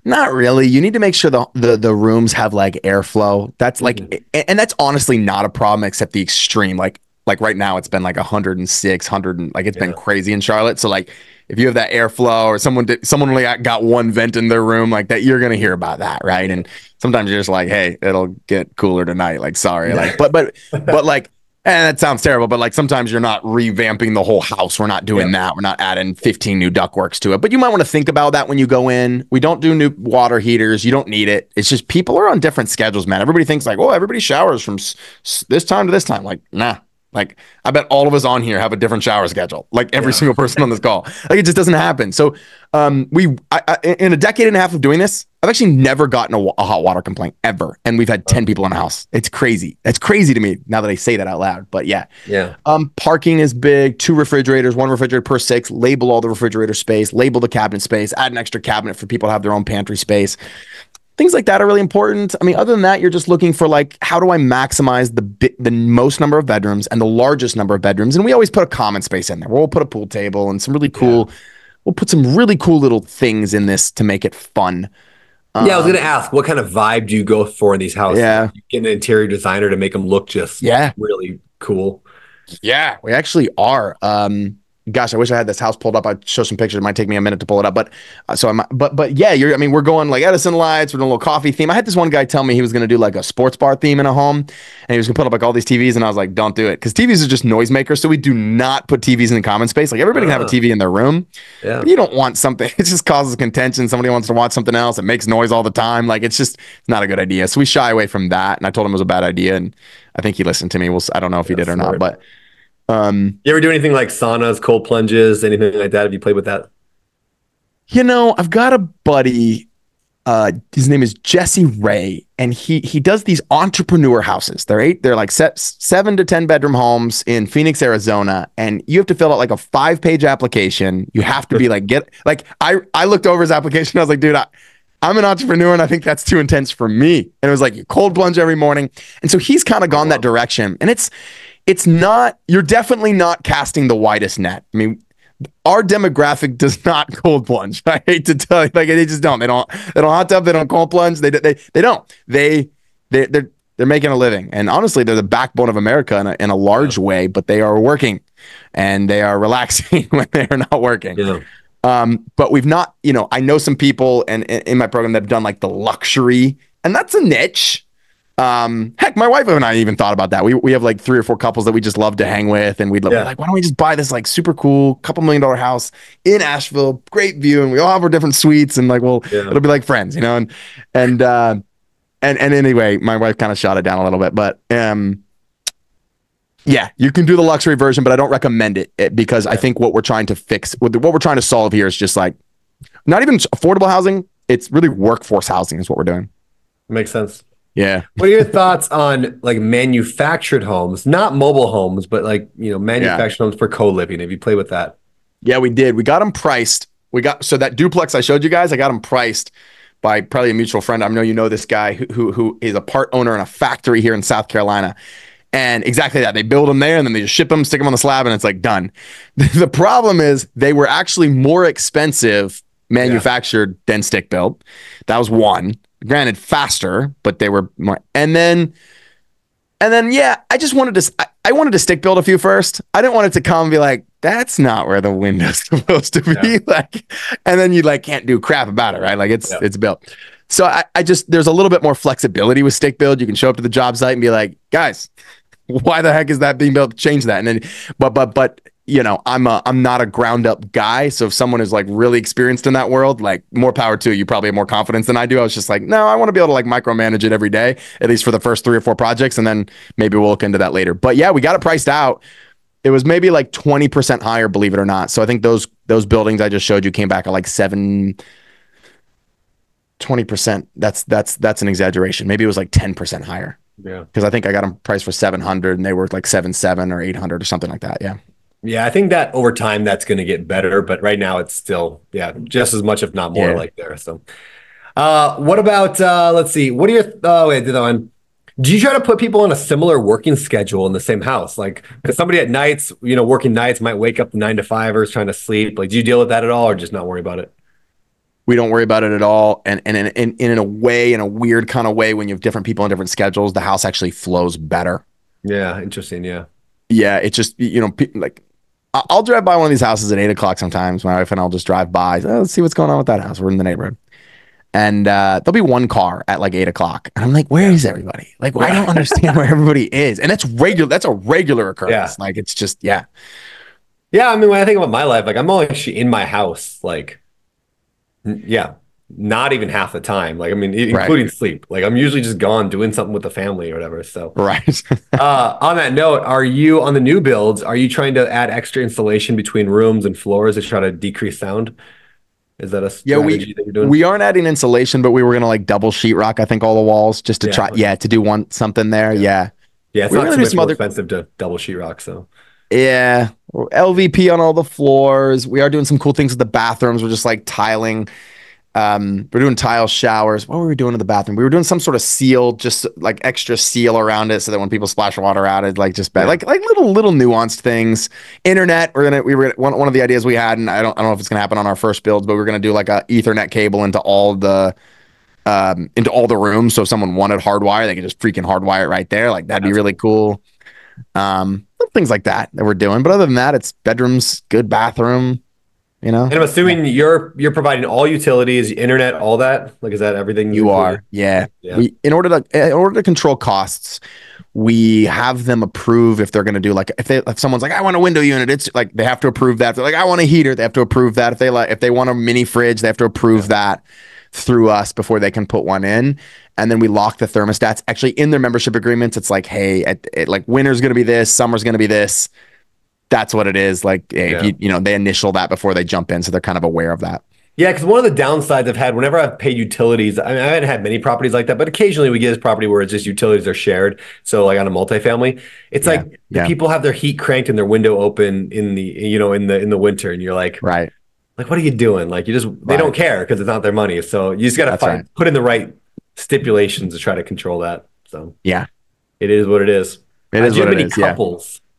Not really. You need to make sure the the, the rooms have like airflow. That's like, Mhm. and that's honestly not a problem except the extreme. Like like right now, it's been like 106, 100, and like it's been crazy in Charlotte. So like, if you have that airflow or someone did, someone only got- got one vent in their room like that, you're gonna hear about that, right? And sometimes you're just like, hey, it'll get cooler tonight. Like, sorry, like, but but but like. And that sounds terrible, but like sometimes you're not revamping the whole house. We're not doing that. We're not adding 15 new ductworks to it. But you might want to think about that when you go in. We don't do new water heaters. You don't need it. It's just people are on different schedules, man. Everybody thinks like, oh, everybody showers from s- s- this time to this time. Like, nah. Like, I bet all of us on here have a different shower schedule. Like every Yeah. single person on this call. Like, it just doesn't happen. So, um, we I, I, in a decade and a half of doing this, I've actually never gotten a, a hot water complaint ever, and we've had 10 people in a house. It's crazy. It's crazy to me now that I say that out loud. But yeah, Yeah. um, parking is big. Two refrigerators, one refrigerator per six. Label all the refrigerator space. Label the cabinet space. Add an extra cabinet for people to have their own pantry space. Things like that are really important. I mean, other than that, you're just looking for like, how do I maximize the bi- the most number of bedrooms and the largest number of bedrooms? And we always put a common space in there. We'll put a pool table and some really cool. We'll put some really cool little things in this to make it fun. Yeah, I was Um, gonna ask, what kind of vibe do you go for in these houses? Yeah. You get an interior designer to make them look just Yeah. really cool. Yeah, we actually are. Um, gosh, I wish I had this house pulled up. I'd show some pictures. It might take me a minute to pull it up, but uh, so I'm, but but yeah, you're. I mean, we're going like Edison lights. We're doing a little coffee theme. I had this one guy tell me he was going to do like a sports bar theme in a home, and he was going to put up like all these TVs, and I was like, don't do it because TVs are just noisemakers. So we do not put TVs in the common space. Like everybody can have a TV in their room. Yeah. But you don't want something. It just causes contention. Somebody wants to watch something else. It makes noise all the time. Like it's just it's not a good idea. So we shy away from that. And I told him it was a bad idea, and I think he listened to me. We'll. I don't know if he did or smart. not, but. Um, You ever do anything like saunas, cold plunges, anything like that? Have you played with that? You know, I've got a buddy. Uh, his name is Jesse Ray, and he he does these entrepreneur houses. They're eight. They're like set, seven to ten bedroom homes in Phoenix, Arizona, and you have to fill out like a five page application. You have to be like get like I I looked over his application. I was like, dude, I, I'm an entrepreneur, and I think that's too intense for me. And it was like you cold plunge every morning, and so he's kind of gone that direction. And it's it's not. You're definitely not casting the widest net. I mean, our demographic does not cold plunge. I hate to tell you, like they just don't. They don't. They don't hot tub. They don't cold plunge. They they they don't. They they they're they're making a living, and honestly, they're the backbone of America in a, in a large way. But they are working, and they are relaxing when they are not working. Yeah. Um, but we've not, you know, I know some people and in my program that have done like the luxury, and that's a niche. Um, heck, my wife and I even thought about that. We we have like three or four couples that we just love to hang with, and we'd love, Yeah. like, why don't we just buy this like super cool couple million dollar house in Asheville, great view, and we all have our different suites, and like, well, Yeah. it'll be like friends, you know, and and uh, and and anyway, my wife kind of shot it down a little bit, but um. Yeah, you can do the luxury version, but I don't recommend it, it because I think what we're trying to fix, what we're trying to solve here is just like not even affordable housing. It's really workforce housing is what we're doing. Makes sense. Yeah. What are your thoughts on like manufactured homes, not mobile homes, but like you know manufactured homes for co-living? Have you played with that? Yeah, we did. We got them priced. We got so that duplex I showed you guys, I got them priced by probably a mutual friend. I know you know this guy who who, who is a part owner in a factory here in South Carolina. And exactly that. They build them there and then they just ship them, stick them on the slab, and it's like done. the problem is they were actually more expensive manufactured than stick built. That was one. Granted, faster, but they were more. And then and then yeah, I just wanted to I, I wanted to stick build a few first. I didn't want it to come and be like, that's not where the window's supposed to be. Yeah. Like, and then you like can't do crap about it, right? Like it's Yeah. it's built. So I, I just there's a little bit more flexibility with stick build. You can show up to the job site and be like, guys, why the heck is that being built? Change that. And then but but but you know, I'm a I'm not a ground up guy. So if someone is like really experienced in that world, like more power to you. You probably have more confidence than I do. I was just like, no, I want to be able to like micromanage it every day, at least for the first three or four projects, and then maybe we'll look into that later. But yeah, we got it priced out. It was maybe like 20% higher, believe it or not. So I think those those buildings I just showed you came back at like seven 20%. That's that's that's an exaggeration. Maybe it was like 10% higher. Yeah. Because I think I got them priced for 700 and they were like seven seven or 800 or something like that. Yeah. Yeah, I think that over time that's going to get better, but right now it's still yeah, just as much if not more Yeah. like there. So, uh, what about uh, let's see, what are your oh wait, the other one? Do you try to put people on a similar working schedule in the same house? Like, because somebody at nights, you know, working nights might wake up nine to fivers trying to sleep. Like, do you deal with that at all, or just not worry about it? we don't worry about it at all. And and in, in, in a way, in a weird kind of way, when you have different people on different schedules, the house actually flows better. Yeah, interesting. Yeah, Yeah, it just you know like I'll drive by one of these houses at eight o'clock sometimes. My wife and I'll just drive by. Oh, let's see what's going on with that house. We're in the neighborhood, and uh, there'll be one car at like eight o'clock, and I'm like, where is everybody? Like, I don't understand where everybody is, and that's regular. That's a regular occurrence. Yeah. Like it's just yeah. yeah. I mean, when I think about my life, like I'm only actually in my house, like, yeah, not even half the time. Like, I mean, i- Right. including sleep. Like, I'm usually just gone doing something with the family or whatever. So. Right. uh, on that note, are you on the new builds? Are you trying to add extra insulation between rooms and floors to try to decrease sound? Is that a Yeah, we- that you're doing? we aren't adding insulation, but we were gonna like double sheetrock. I think all the walls just to Yeah, try. Yeah, to do one something there. Yeah. yeah, it's we're not gonna too do much some more other- expensive to double sheetrock. So Yeah. LVP on all the floors. We are doing some cool things with the bathrooms. We're just like tiling. Um, we're doing tile showers. What were we doing in the bathroom? We were doing some sort of seal, just like extra seal around it, so that when people splash water out, it like just bad, Yeah. like like little little nuanced things. Internet. We're gonna we were one one of the ideas we had, and I don't I don't know if it's gonna happen on our first builds, but we're gonna do like a Ethernet cable into all the um into all the rooms. So if someone wanted hardwire, they could just freaking hardwire it right there. Like that'd be That's really cool. Um, things like that that we're doing. But other than that, it's bedrooms, good bathroom. You know, And I'm assuming you're you're providing all utilities, internet, all that. Like, is that everything you are. Yeah. Yeah. We in order to in order to control costs, we have them approve if they're going to do like if they if someone's like I want a window unit, it's like they have to approve that. If they're like I want a heater, they have to approve that. If they like if they want a mini fridge, they have to approve that through us before they can put one in. And then we lock the thermostats. Actually, in their membership agreements, it's like, hey, it, it, like winter's going to be this, summer's going to be this. That's what it is. Like, Yeah. you, you know, they initial that before they jump in, so they're kind of aware of that. Yeah, because one of the downsides I've had whenever I've paid utilities, I, mean, I haven't had many properties like that, but occasionally we get this property where it's just utilities are shared. So like on a multifamily, it's Yeah, like yeah. people have their heat cranked and their window open in the you know in the in the winter, and you're like, Right. like what are you doing? Like you just they Right. don't care because it's not their money. So you just got to right. put in the right stipulations to try to control that. So Yeah. it is what it is. It Uh, do you what have it any is. Yeah.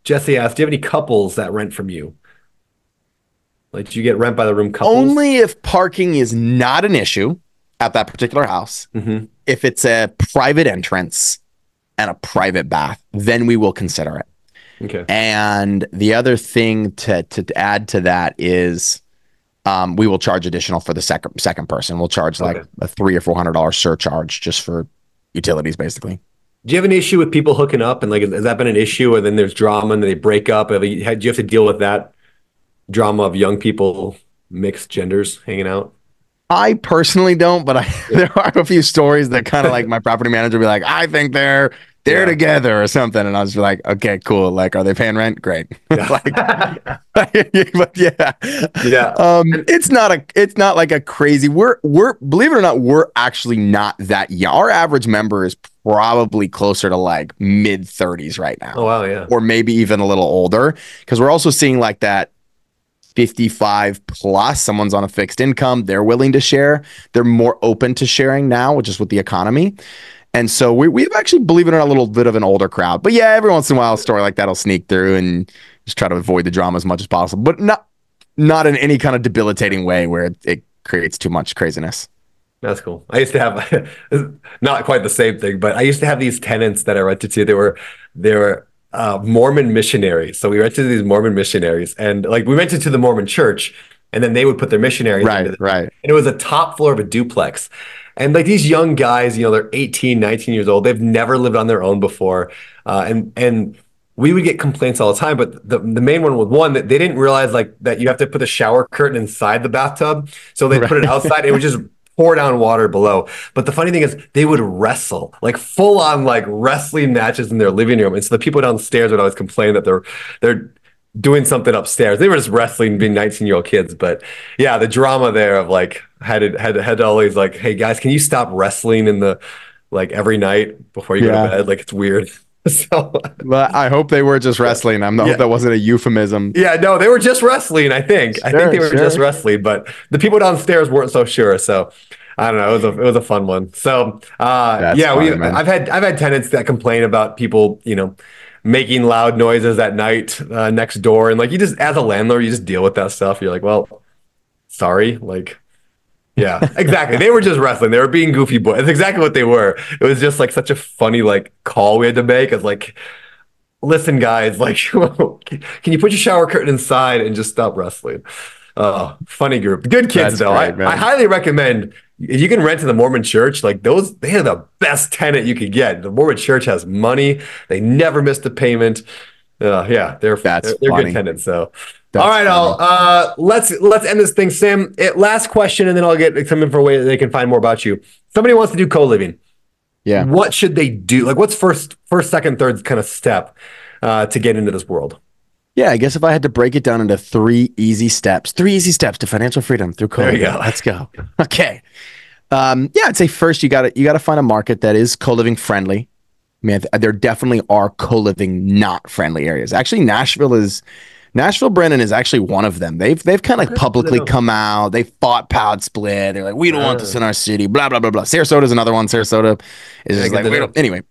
Jesse asked, do you have any couples that rent from you? Like, do you get rent by the room couples? Only if parking is not an issue at that particular house. Mhm. If it's a private entrance and a private bath, then we will consider it. Okay. And the other thing to to add to that is um, we will charge additional for the second second person. We'll charge like Okay. a three or four hundred dollar surcharge just for utilities, basically. Do you have an issue with people hooking up and like has that been an issue? Or then there's drama and they break up. Have you, had- do you have to deal with that drama of young people, mixed genders hanging out? I personally don't, but I there are a few stories that kind of like my property manager be like, I think they're they're Yeah. together or something, and I was like, okay, cool. Like, are they paying rent? Great. like, but yeah, Yeah. Um, it's not a, it's not like a crazy. We're we're believe it or not, we're actually not that young. Our average member is probably closer to like mid thirties right now oh wow, yeah. or maybe even a little older because we're also seeing like that 55 plus someone's on a fixed income they're willing to share they're more open to sharing now which is with the economy and so we, we've actually believe it or not a little bit of an older crowd but yeah every once in a while a story like that'll sneak through and just try to avoid the drama as much as possible but not not in any kind of debilitating way where it, it creates too much craziness That's cool. I used to have not quite the same thing, but I used to have these tenants that I rented to. They were they were uh, Mormon missionaries. So we rented to these Mormon missionaries, and like we rented to the Mormon church, and then they would put their missionaries into right the right and it was a top floor of a duplex. And like these young guys, you know, they're 18, 19 years old. They've never lived on their own before. Uh, and and we would get complaints all the time, but the, the main one was one that they didn't realize like that you have to put the shower curtain inside the bathtub. So they put it outside. It would just pour down water below. But the funny thing is they would wrestle, like full on like wrestling matches in their living room. And so the people downstairs would always complain that they're they're doing something upstairs. They were just wrestling, being 19 year old kids. But yeah, the drama there of like had it had had to always like, hey guys, can you stop wrestling in the like every night before you go to bed? Like it's weird. so but i hope they were just wrestling i'm not Yeah. that wasn't a euphemism yeah, no, they were just wrestling. I think. I think they were sure. just wrestling, but the people downstairs weren't so sure. So I don't know. It was a it was a fun one. So uh, yeah, we man. I've had I've had tenants that complain about people, you know, making loud noises at night uh, next door, and like you just as a landlord, you just deal with that stuff. You're like, well, sorry, like. Yeah, exactly. they were just wrestling. They were being goofy boys. It's exactly what they were. It was just like such a funny like call we had to make. It's like, listen, guys, like, can you put your shower curtain inside and just stop wrestling? Oh, funny group. Good kids That's though. great, I. I highly recommend if you can rent to the Mormon church, like those, they are the best tenant you could get. The Mormon church has money. They never missed a payment. Uh, yeah, they're That's they're, they're good tenants. So That's all right, funny. Al. Uh, let's let's end this thing, Sam. It, last question, and then I'll get some info way that they can find more about you. Somebody wants to do co-living. yeah What should they do? Like, what's first, first, second, third kind of step uh, to get into this world? Yeah, I guess if I had to break it down into three easy steps, three easy steps to financial freedom through There you co-living. go. Let's go. Okay. Um, yeah, I'd say first you got to you got to find a market that is co-living friendly. Th- there definitely are co-living not friendly areas. Actually, Nashville is Nashville, Brennan is actually one of them. They've they've kind of Okay. publicly come out. They fought PadSplit. They're like, we don't want this in our city. Blah blah blah blah. Sarasota is another one. Sarasota is just like we don't. Anyway,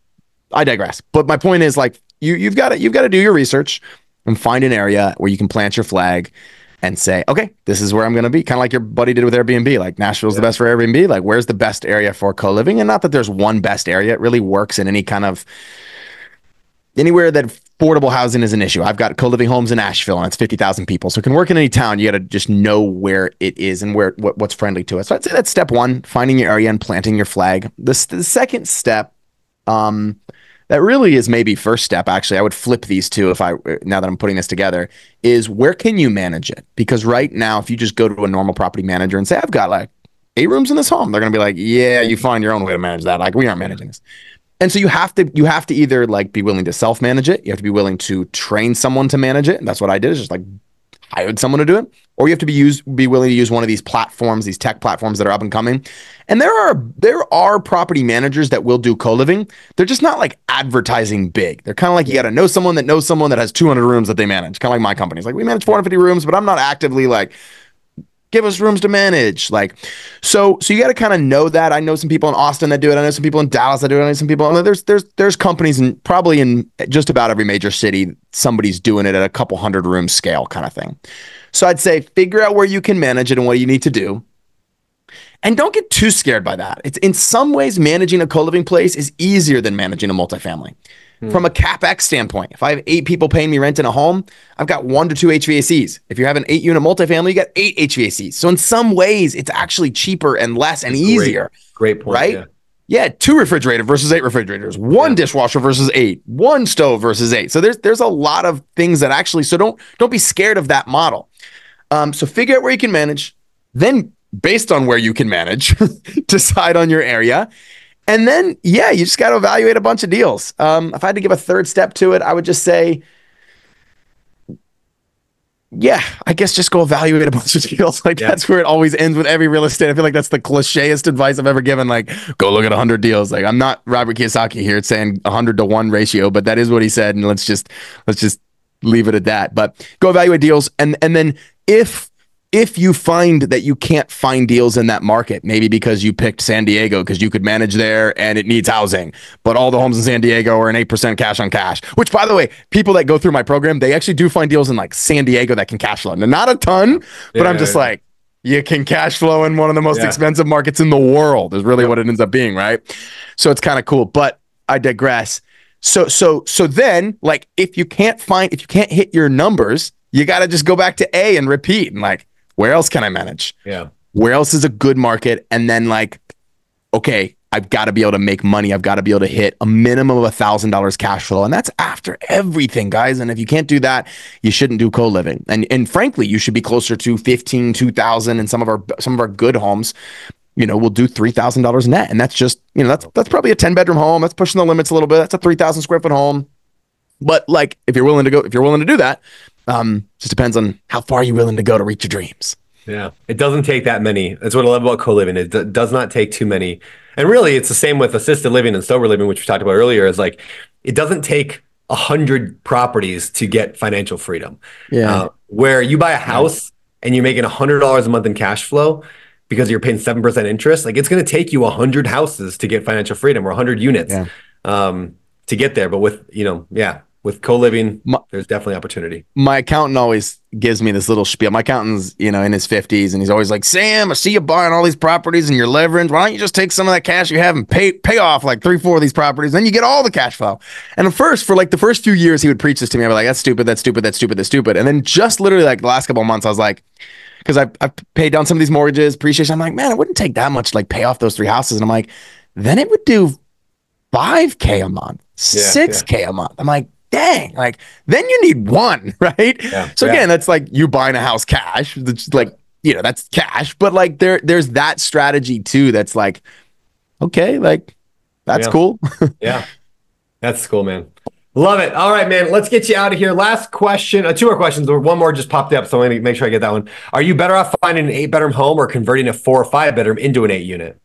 I digress. But my point is like you you've got to you've got to do your research and find an area where you can plant your flag and say, okay, this is where I'm going to be. Kind of like your buddy did with Airbnb. Like Nashville's the Yeah. best for Airbnb. Like where's the best area for co-living? And not that there's one best area. It really works in any kind of anywhere that affordable housing is an issue. I've got co-living homes in Asheville and it's 50,000 people. So it can work in any town. You got to just know where it is and where what, what's friendly to us. So I'd say that's step one, finding your area and planting your flag. The, the second step, um, that really is maybe first step actually. I would flip these two if i now that i'm putting this together is where can you manage it? Because right now if you just go to a normal property manager and say i've got like eight rooms in this home they're going to be like yeah you find your own way to manage that. Like we aren't managing this. And so you have to you have to either like be willing to self manage it. You have to be willing to train someone to manage it. And that's what i did is just like hired someone to do it, or you have to be use be willing to use one of these platforms, these tech platforms that are up and coming. And there are there are property managers that will do co-living. They're just not like advertising big. They're kind of like you got to know someone that knows someone that has 200 rooms that they manage. Kind of like my company. It's like we manage 450 rooms, but I'm not actively like give us rooms to manage. Like, so so you got to kind of know that. I know some people in Austin that do it. I know some people in Dallas that do it. I know some people. There's there's there's companies and probably in just about every major city, somebody's doing it at a couple hundred room scale kind of thing. So I'd say figure out where you can manage it and what you need to do. And don't get too scared by that. It's in some ways managing a co-living place is easier than managing a multifamily. Hmm. From a capex standpoint, if I have eight people paying me rent in a home, I've got one to two HVACs. If you're having eight unit multifamily, you got eight HVACs. So in some ways, it's actually cheaper and less and easier. Great, point. Right? Yeah. yeah. two refrigerators versus eight refrigerators, one yeah. dishwasher versus eight, one stove versus eight. So there's there's a lot of things that actually. So don't don't be scared of that model. Um, so figure out where you can manage, then based on where you can manage, decide on your area. And then, yeah, you just got to evaluate a bunch of deals. Um, if I had to give a third step to it, I would just say, yeah, I guess just go evaluate a bunch of deals. Like yeah. that's where it always ends with every real estate. I feel like that's the clicheist advice I've ever given. Like, go look at hundred deals. Like, I'm not Robert Kiyosaki here saying hundred to one ratio, but that is what he said, and let's just let's just leave it at that. But go evaluate deals, and and then if if you find that you can't find deals in that market, maybe because you picked San Diego because you could manage there and it needs housing, but all the homes in San Diego are an 8% cash on cash, which by the way, people that go through my program, they actually do find deals in like San Diego that can cash flow. Now, not a ton, but yeah, I'm just yeah. like, you can cash flow in one of the most yeah. expensive markets in the world is really what it ends up being, right? So it's kind of cool, but I digress. So so so then like if you can't find if you can't hit your numbers, you got to just go back to A and repeat and like where else can I manage? Yeah. Where else is a good market? And then like, okay, I've got to be able to make money. I've got to be able to hit a minimum of a thousand dollars cash flow. And that's after everything, guys. And if you can't do that, you shouldn't do co-living. And and frankly, you should be closer to 15, 2000 and some of our some of our good homes, you know, we'll do three thousand dollars net. And that's just, you know, that's that's probably a 10 bedroom home. That's pushing the limits a little bit. That's a three thousand square foot home. But like if you're willing to go, if you're willing to do that, um, just depends on how far you're willing to go to reach your dreams. Yeah, it doesn't take that many. That's what I love about co-living. It d- does not take too many. And really, it's the same with assisted living and sober living, which we talked about earlier. Is like it doesn't take a hundred properties to get financial freedom. Yeah, uh, where you buy a house and you're making a hundred dollars a month in cash flow because you're paying seven percent interest. Like it's going to take you a hundred houses to get financial freedom or a hundred units yeah. um, to get there. But with you know, yeah, with co-living, my, there's definitely opportunity. My accountant always gives me this little spiel. My accountant's, you know, in his 50s and he's always like, "Sam, I see you buying all these properties and you're leveraged. Why don't you just take some of that cash you have and pay pay off like 3 4 of these properties, then you get all the cash flow." And at first for like the first few years he would preach this to me. I'd be like, "That's stupid, that's stupid, that's stupid, that's stupid." And then just literally like the last couple of months I was like because I I paid down some of these mortgages, appreciation. I'm like, "Man, it wouldn't take that much to like pay off those three houses." And I'm like, "Then it would do 5k a month, yeah, 6k yeah. a month." I'm like, dang, like then you need one, right? Yeah, so again, yeah. that's like you buying a house cash. It's like, you know, that's cash. But like there there's that strategy too that's like, okay, like that's yeah. cool. yeah. That's cool, man. Love it. All right, man. Let's get you out of here. Last question. Uh, two more questions. Or one more just popped up, so I'm gonna make sure I get that one. Are you better off finding an eight bedroom home or converting a four or five bedroom into an eight unit?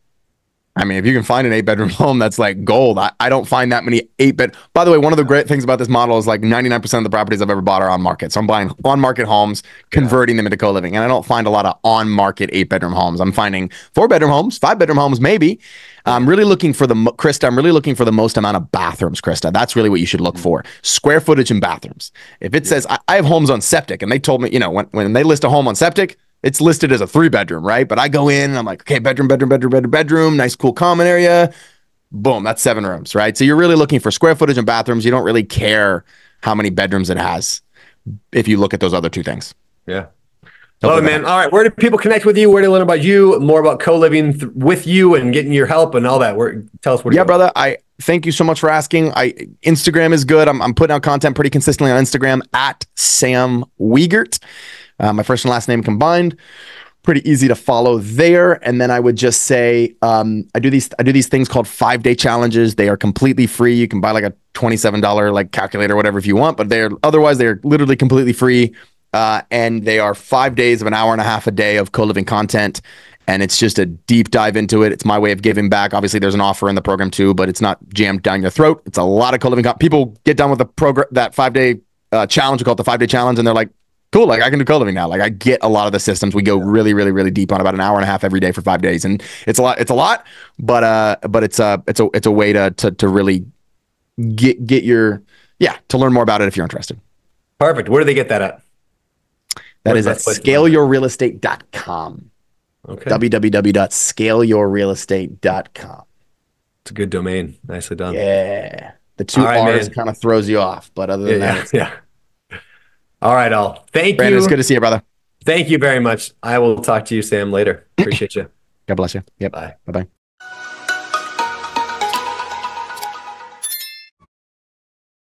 I mean, if you can find an eight bedroom home, that's like gold. I, I don't find that many eight bed. By the way, one of the great things about this model is like 99% of the properties I've ever bought are on market. So I'm buying on market homes, converting yeah. them into co living. And I don't find a lot of on market eight bedroom homes. I'm finding four bedroom homes, five bedroom homes, maybe. I'm really looking for the, Krista, I'm really looking for the most amount of bathrooms, Krista. That's really what you should look mm. for square footage and bathrooms. If it says I, I have homes on septic and they told me, you know, when, when they list a home on septic, it's listed as a three bedroom, right? But I go in and I'm like, okay, bedroom, bedroom, bedroom, bedroom, bedroom, nice, cool common area. boom, that's seven rooms, right? So you're really looking for square footage and bathrooms. You don't really care how many bedrooms it has if you look at those other two things. Yeah. Love it, man. All right. Where do people connect with you? Where do they learn about you, more about co living th- with you and getting your help and all that? Where, tell us what. Yeah, brother. I thank you so much for asking. I Instagram is good. I'm, I'm putting out content pretty consistently on Instagram at Sam Wiegert. Uh, my first and last name combined. Pretty easy to follow there. And then I would just say um, I do these I do these things called five day challenges. They are completely free. You can buy like a twenty seven dollar like calculator, whatever, if you want. But they're otherwise they're literally completely free. Uh, and they are five days of an hour and a half a day of co living content and it's just a deep dive into it. It's my way of giving back. Obviously, there's an offer in the program too, but it's not jammed down your throat. It's a lot of co-living. Co- People get done with the program, that five day uh, challenge. We call it the five day challenge, and they're like, "Cool, like I can do co-living now." Like I get a lot of the systems. We go really, really, really deep on about an hour and a half every day for five days, and it's a lot. It's a lot, but uh, but it's a it's a it's a way to to to really get get your yeah to learn more about it if you're interested. Perfect. Where do they get that at? That What's is at scaleyourrealestate.com. Okay. www.scaleyourrealestate.com. It's a good domain. Nicely done. Yeah. The two right, R's kind of throws you off, but other than yeah, that, yeah. yeah. All right, all. Thank Brandon, you. It's good to see you, brother. Thank you very much. I will talk to you, Sam, later. Appreciate you. God bless you. Yep. Bye. Bye bye.